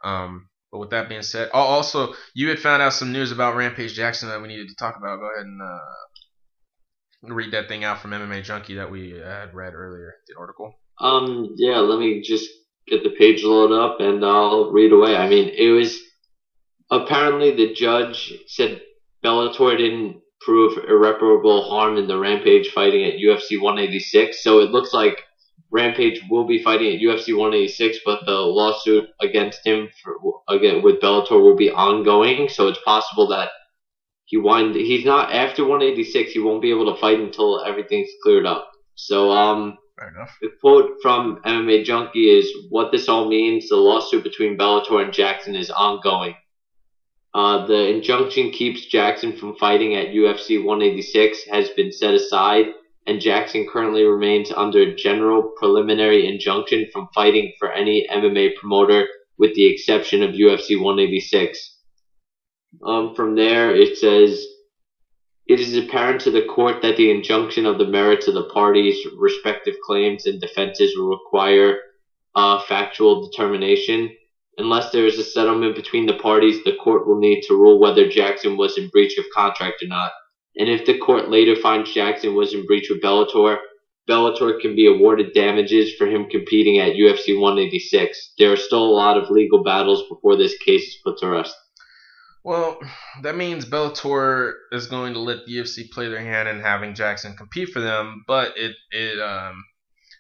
Um, but with that being said, also you had found out some news about Rampage Jackson that we needed to talk about. Go ahead and uh, read that thing out from MMA Junkie that we had read earlier, the article. Um, yeah, let me just get the page loaded up and I'll read away. I mean, it was apparently the judge said Bellator didn't prove irreparable harm in the Rampage fighting at UFC 186, so it looks like Rampage will be fighting at UFC 186, but the lawsuit against him for, again with Bellator will be ongoing. So it's possible that he wind he's not after 186. He won't be able to fight until everything's cleared up. So um, Fair enough. The quote from MMA Junkie is, "What this all means: the lawsuit between Bellator and Jackson is ongoing. Uh, the injunction keeps Jackson from fighting at UFC 186 has been set aside, and Jackson currently remains under general preliminary injunction from fighting for any MMA promoter with the exception of UFC 186. Um, from there, it says, it is apparent to the court that the injunction of the merits of the parties' respective claims and defenses will require factual determination. Unless there is a settlement between the parties, the court will need to rule whether Jackson was in breach of contract or not. And if the court later finds Jackson was in breach with Bellator, Bellator can be awarded damages for him competing at UFC 186. There are still a lot of legal battles before this case is put to rest. Well, that means Bellator is going to let the UFC play their hand in having Jackson compete for them, but it it um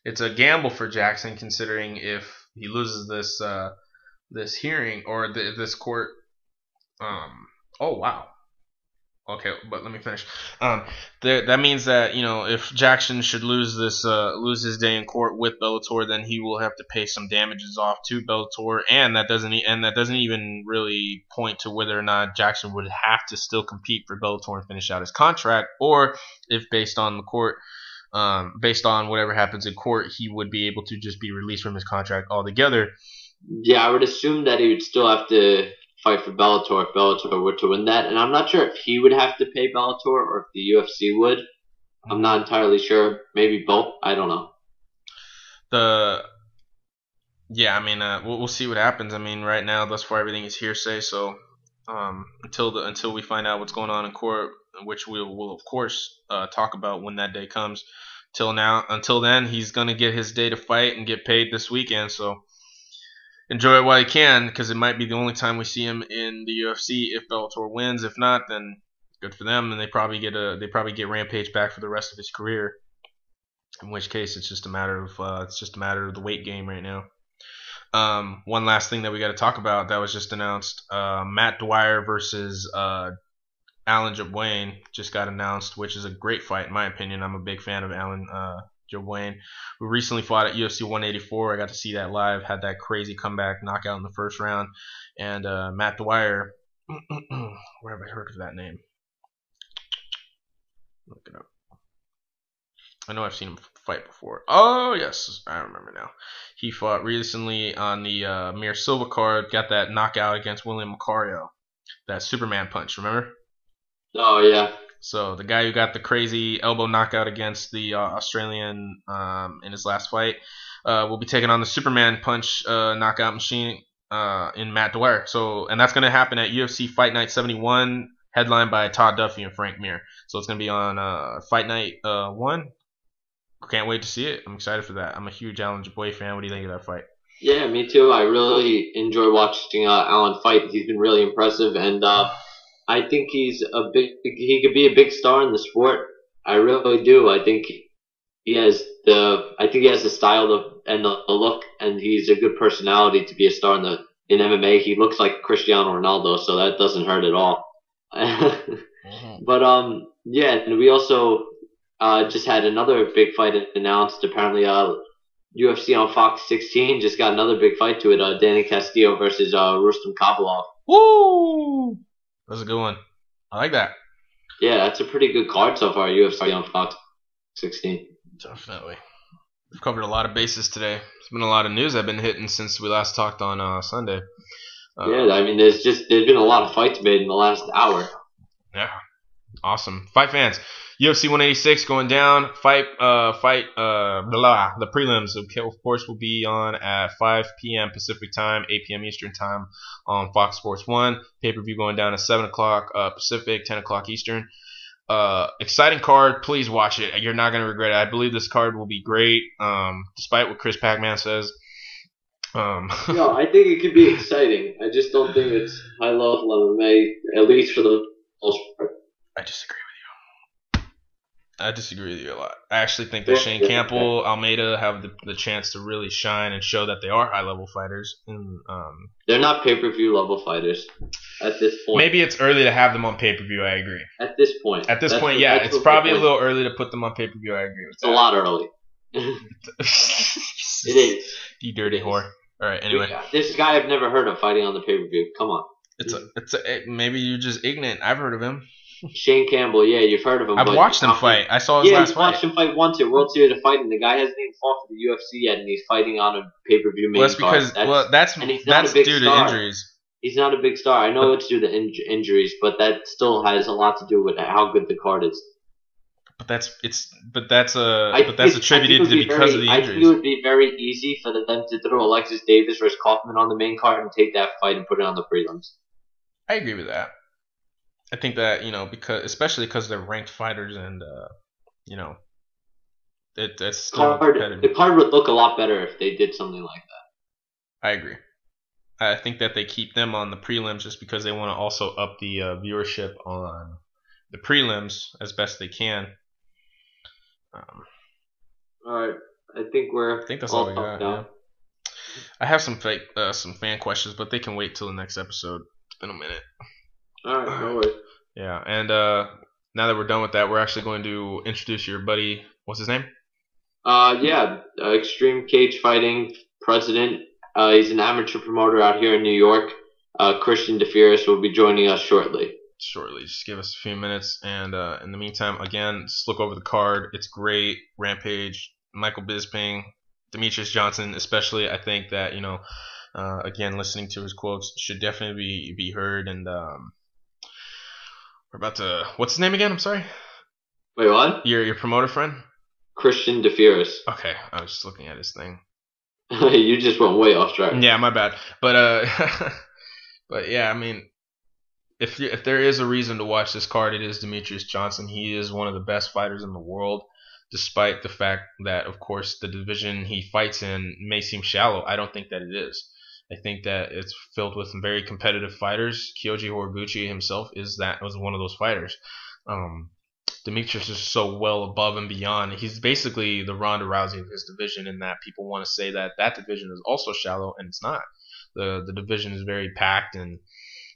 it's a gamble for Jackson considering if he loses this uh, this hearing or the, this court. Um. Oh wow. Okay, but let me finish. Um, th- that means that you know if Jackson should lose this, uh, lose his day in court with Bellator, then he will have to pay some damages off to Bellator, and that doesn't e- and that doesn't even really point to whether or not Jackson would have to still compete for Bellator and finish out his contract, or if based on the court, um, based on whatever happens in court, he would be able to just be released from his contract altogether. Yeah, I would assume that he would still have to fight for Bellator if Bellator were to win that. And I'm not sure if he would have to pay Bellator or if the UFC would. I'm not entirely sure. Maybe both. I don't know. The yeah, I mean, uh, we'll, we'll see what happens. I mean, right now, thus far, everything is hearsay. So um, until the until we find out what's going on in court, which we will, of course uh, talk about when that day comes. Till now, until then, he's gonna get his day to fight and get paid this weekend. So enjoy it while you can because it might be the only time we see him in the UFC if Bellator wins. If not, then good for them, and they probably get a they probably get Rampage back for the rest of his career. In which case, it's just a matter of uh, it's just a matter of the weight game right now. Um, one last thing that we got to talk about that was just announced: uh, Matt Dwyer versus uh, Alan Jouban just got announced, which is a great fight in my opinion. I'm a big fan of Alan uh, Jouban, who recently fought at UFC 184. I got to see that live. Had that crazy comeback knockout in the first round. And uh, Matt Dwyer, [CLEARS THROAT] where have I heard of that name? Look it up. I know I've seen him fight before. Oh yes, I remember now. He fought recently on the uh, Mir Silva card. Got that knockout against William Macario. That Superman punch. Remember? Oh yeah. So the guy who got the crazy elbow knockout against the uh, Australian um, in his last fight uh, will be taking on the Superman punch uh, knockout machine uh, in Matt Dwyer. So and that's going to happen at UFC Fight Night 71, headlined by Todd Duffy and Frank Mir. So it's going to be on uh, Fight Night uh, one. Can't wait to see it. I'm excited for that. I'm a huge Alan Jouban fan. What do you think of that fight? Yeah, me too. I really enjoy watching Alan fight. He's been really impressive and I think he's a big. He could be a big star in the sport. I really do. I think he has the. I think he has the style of, and the, the look, and he's a good personality to be a star in the in MMA. He looks like Cristiano Ronaldo, so that doesn't hurt at all. mm-hmm. [LAUGHS] But um, yeah, and we also uh, just had another big fight announced. Apparently, uh, UFC on Fox 16 just got another big fight to it. Uh, Danny Castillo versus uh, Rustam Khabilov. Woo! That's a good one. I like that. Yeah, that's a pretty good card so far. UFC on Fox 16. Definitely. We've covered a lot of bases today. There's been a lot of news I've been hitting since we last talked on uh, Sunday. Uh, yeah, I mean, there's just there's been a lot of fights made in the last hour. Yeah, awesome. Fight fans. UFC 186 going down. Fight, uh, fight, uh, blah. The prelims, of course, will be on at 5 p.m. Pacific time, 8 p.m. Eastern time on Fox Sports One. Pay per view going down at 7 o'clock uh, Pacific, 10 o'clock Eastern. Uh, exciting card. Please watch it. You're not gonna regret it. I believe this card will be great. Um, despite what Chris Pacman says. Um, [LAUGHS] no, I think it could be exciting. I just don't think it's high level MMA, at least for the most part. I disagree. I disagree with you a lot. I actually think that Shane Campbell, Almeida have the, the chance to really shine and show that they are high level fighters. And, um, They're not pay per view level fighters at this point. Maybe it's early to have them on pay per view. I agree. At this point. At this point, yeah, it's probably a little early to put them on pay per view. I agree with it's that. a lot early. [LAUGHS] it is. You dirty whore. All right. Anyway, this guy I've never heard of fighting on the pay per view. Come on. It's a. It's a. Maybe you're just ignorant. I've heard of him. Shane Campbell, yeah, you've heard of him. I've watched him fight. I saw his yeah, last fight. I've watched him fight once at World Series of Fighting. The guy hasn't even fought for the UFC yet, and he's fighting on a pay per view main well, that's because card. well, that's and he's that's due star. to injuries. He's not a big star. I know it's due to in- injuries, but that still has a lot to do with how good the card is. But that's it's but that's a I but that's attributed to be because very, of the injuries. I think it would be very easy for them to throw Alexis Davis versus Kaufman on the main card and take that fight and put it on the prelims. I agree with that. I think that you know because especially because they're ranked fighters and uh, you know it, that's still card, the card would look a lot better if they did something like that. I agree. I think that they keep them on the prelims just because they want to also up the uh, viewership on the prelims as best they can. Um, all right, I think we're. I think that's all, all we got. Yeah. I have some fake, uh, some fan questions, but they can wait till the next episode. It's been a minute. All right, no worries. Yeah, and uh, now that we're done with that, we're actually going to introduce your buddy. What's his name? Uh, yeah, uh, Extreme Cage Fighting president. Uh, he's an amateur promoter out here in New York. Uh, Christian DeFieris will be joining us shortly. Shortly, just give us a few minutes, and uh, in the meantime, again, just look over the card. It's great. Rampage, Michael Bisping, Demetrious Johnson, especially. I think that you know, uh, again, listening to his quotes should definitely be be heard, and um, we're about to. What's his name again? I'm sorry. Wait, what? Your your promoter friend? Christian DeFieris. Okay, I was just looking at his thing. [LAUGHS] you just went way off track. Yeah, my bad. But uh, [LAUGHS] but yeah, I mean, if if there is a reason to watch this card, it is Demetrious Johnson. He is one of the best fighters in the world, despite the fact that, of course, the division he fights in may seem shallow. I don't think that it is. I think that it's filled with some very competitive fighters. Kyoji Horiguchi himself is that was one of those fighters. Um, Demetrious is so well above and beyond. He's basically the Ronda Rousey of his division in that people want to say that that division is also shallow, and it's not. the The division is very packed and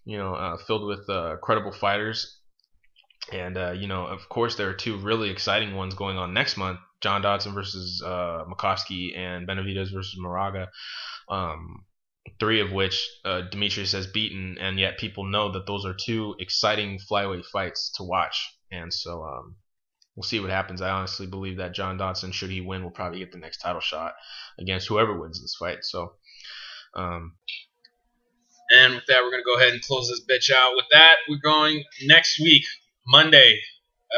you know uh, filled with uh, credible fighters. And uh, you know, of course, there are two really exciting ones going on next month: John Dodson versus uh, Makovsky and Benavides versus Moraga. Um, three of which uh, Demetrious has beaten, and yet people know that those are two exciting flyweight fights to watch. And so um, we'll see what happens. I honestly believe that John Dodson, should he win, will probably get the next title shot against whoever wins this fight. So. Um, and with that, we're going to go ahead and close this bitch out. With that, we're going next week, Monday,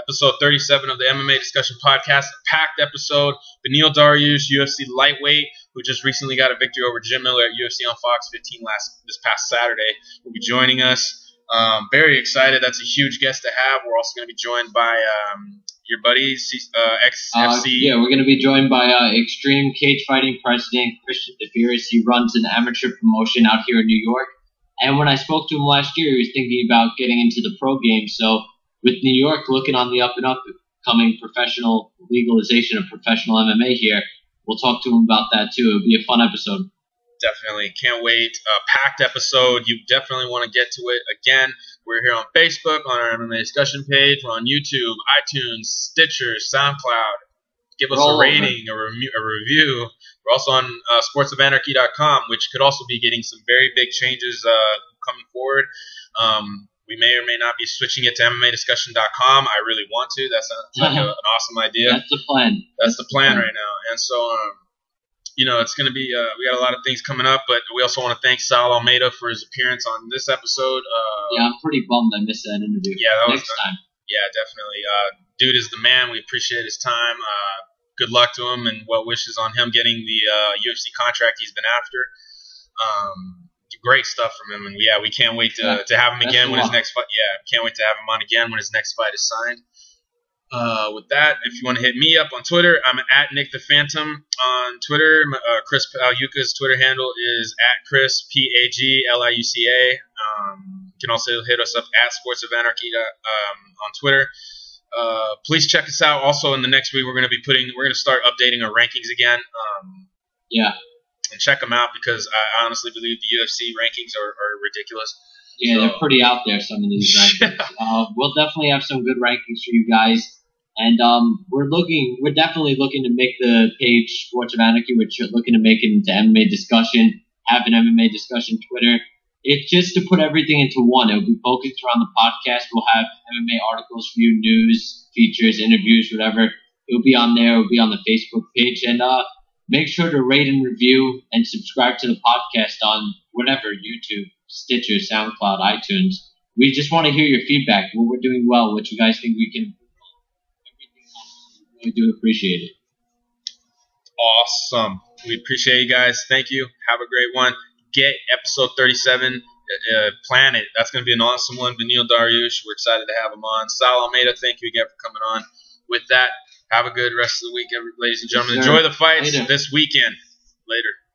episode 37 of the MMA Discussion Podcast. Packed episode. Beneil Dariush, UFC lightweight, who just recently got a victory over Jim Miller at UFC on Fox 15 last this past Saturday, will be joining us. Um, very excited. That's a huge guest to have. We're also going to be joined by um, your buddy, uh, XFC. Uh, yeah, we're going to be joined by uh, Extreme Cage Fighting President Christian DeViris. He runs an amateur promotion out here in New York. And when I spoke to him last year, he was thinking about getting into the pro game. So with New York looking on the up and up, coming professional legalization of professional MMA here, we'll talk to him about that too. It'll be a fun episode. Definitely. Can't wait. A packed episode. You definitely want to get to it. Again, we're here on Facebook, on our MMA discussion page. We're on YouTube, iTunes, Stitcher, SoundCloud. Give us a rating, a, rem- a review. We're also on uh, sportsofanarchy.com, which could also be getting some very big changes uh, coming forward. Um, we may or may not be switching it to MMAdiscussion.com. I really want to. That's a, like a, [LAUGHS] an awesome idea. That's the plan. That's, That's the plan, plan, right now. And so, um, you know, it's going to be, uh, we got a lot of things coming up, but we also want to thank Saul Almeida for his appearance on this episode. Uh, yeah, I'm pretty bummed I missed that interview. Yeah, that Next was time. Yeah, definitely. Uh, dude is the man. We appreciate his time. Uh, good luck to him and well wishes on him getting the UFC uh, contract he's been after. Um, great stuff from him, and yeah, we can't wait to, yeah. to have him again when his next fight. Yeah, can't wait to have him on again when his next fight is signed. Uh, with that, if you want to hit me up on Twitter, I'm at Nick the Phantom on Twitter. Uh, Chris Pagliuca's Twitter handle is at Chris P A G L I U C A. Um, you can also hit us up at Sports of Anarchy um, on Twitter. Uh, please check us out. Also, in the next week, we're going to be putting, we're going to start updating our rankings again. Um, yeah. And check them out because I honestly believe the UFC rankings are, are ridiculous. Yeah, so, they're pretty out there. Some of these rankings. [LAUGHS] uh, we'll definitely have some good rankings for you guys, and um, we're looking, we're definitely looking to make the page Sports of Anarchy. We're looking to make it into MMA discussion. Have an MMA discussion Twitter it's just to put everything into one. It'll be focused around the podcast. We'll have MMA articles for you, news, features, interviews, whatever. It'll be on there. It'll be on the Facebook page. And uh, make sure to rate and review and subscribe to the podcast on whatever YouTube, Stitcher, SoundCloud, iTunes. We just want to hear your feedback. What we're doing well, what you guys think we can We do appreciate it. Awesome. We appreciate you guys. Thank you. Have a great one get episode 37. Uh, uh, plan it. That's going to be an awesome one. Beneil Dariush, we're excited to have him on. Saul Almeida, thank you again for coming on. With that, have a good rest of the week, ladies and gentlemen. Enjoy the fights this weekend. Later.